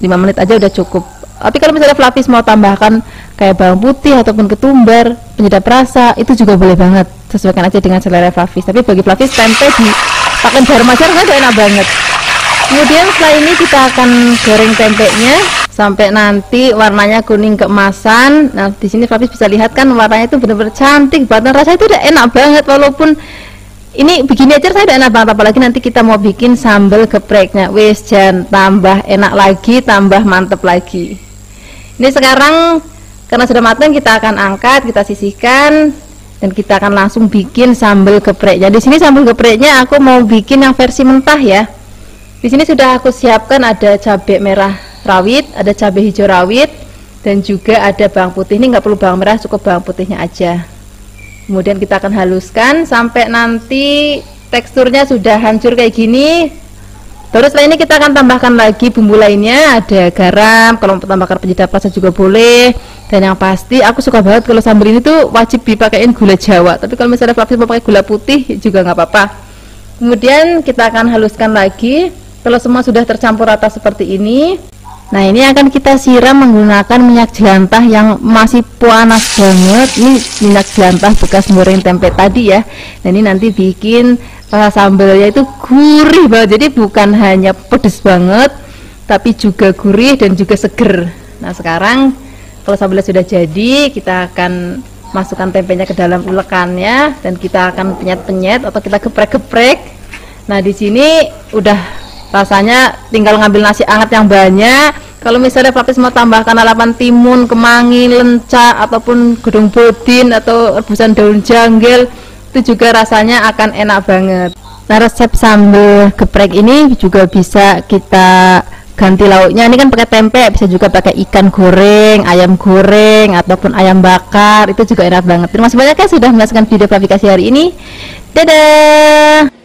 S2: 5 menit aja udah cukup tapi kalau misalnya Flavis mau tambahkan kayak bawang putih ataupun ketumbar, penyedap rasa, itu juga boleh banget. Sesuaikan aja dengan selera Flavis. Tapi bagi Flavis tempe di pakai garam aja kan enak banget. Kemudian setelah ini kita akan goreng tempenya sampai nanti warnanya kuning keemasan. Nah, di sini Flavis bisa lihat kan warnanya itu benar-benar cantik banget. Rasanya itu udah enak banget walaupun ini begini aja saya udah enak banget apalagi nanti kita mau bikin sambal gepreknya wes jangan tambah enak lagi tambah mantep lagi ini sekarang karena sudah matang kita akan angkat kita sisihkan dan kita akan langsung bikin sambal gepreknya di sini sambal gepreknya aku mau bikin yang versi mentah ya. Di sini sudah aku siapkan ada cabai merah rawit ada cabai hijau rawit dan juga ada bawang putih. Ini nggak perlu bawang merah cukup bawang putihnya aja. Kemudian kita akan haluskan sampai nanti teksturnya sudah hancur kayak gini Terus setelah ini kita akan tambahkan lagi bumbu lainnya, ada garam, kalau mau tambahkan penyedap rasa juga boleh. Dan yang pasti aku suka banget kalau sambal ini tuh wajib dipakein gula Jawa. Tapi kalau misalnya Flavis mau pakai gula putih juga nggak apa-apa. Kemudian kita akan haluskan lagi. Kalau semua sudah tercampur rata seperti ini, Nah ini akan kita siram menggunakan minyak jelantah yang masih panas banget. Ini minyak jelantah bekas goreng tempe tadi ya. Nah ini nanti bikin rasa sambalnya itu gurih banget. Jadi bukan hanya pedes banget tapi juga gurih dan juga seger. Nah sekarang kalau sambalnya sudah jadi kita akan masukkan tempenya ke dalam ulekannya dan kita akan penyet-penyet atau kita geprek-geprek. Nah di sini udah rasanya tinggal ngambil nasi anget yang banyak. Kalau misalnya praktis mau tambahkan lalapan timun, kemangi, lenca ataupun gedung bodin atau rebusan daun janggel itu juga rasanya akan enak banget. Nah resep sambal geprek ini juga bisa kita ganti lauknya. Ini kan pakai tempe bisa juga pakai ikan goreng ayam goreng ataupun ayam bakar. Itu juga enak banget. Terima kasih banyak ya sudah menyaksikan video aplikasi hari ini. Dadah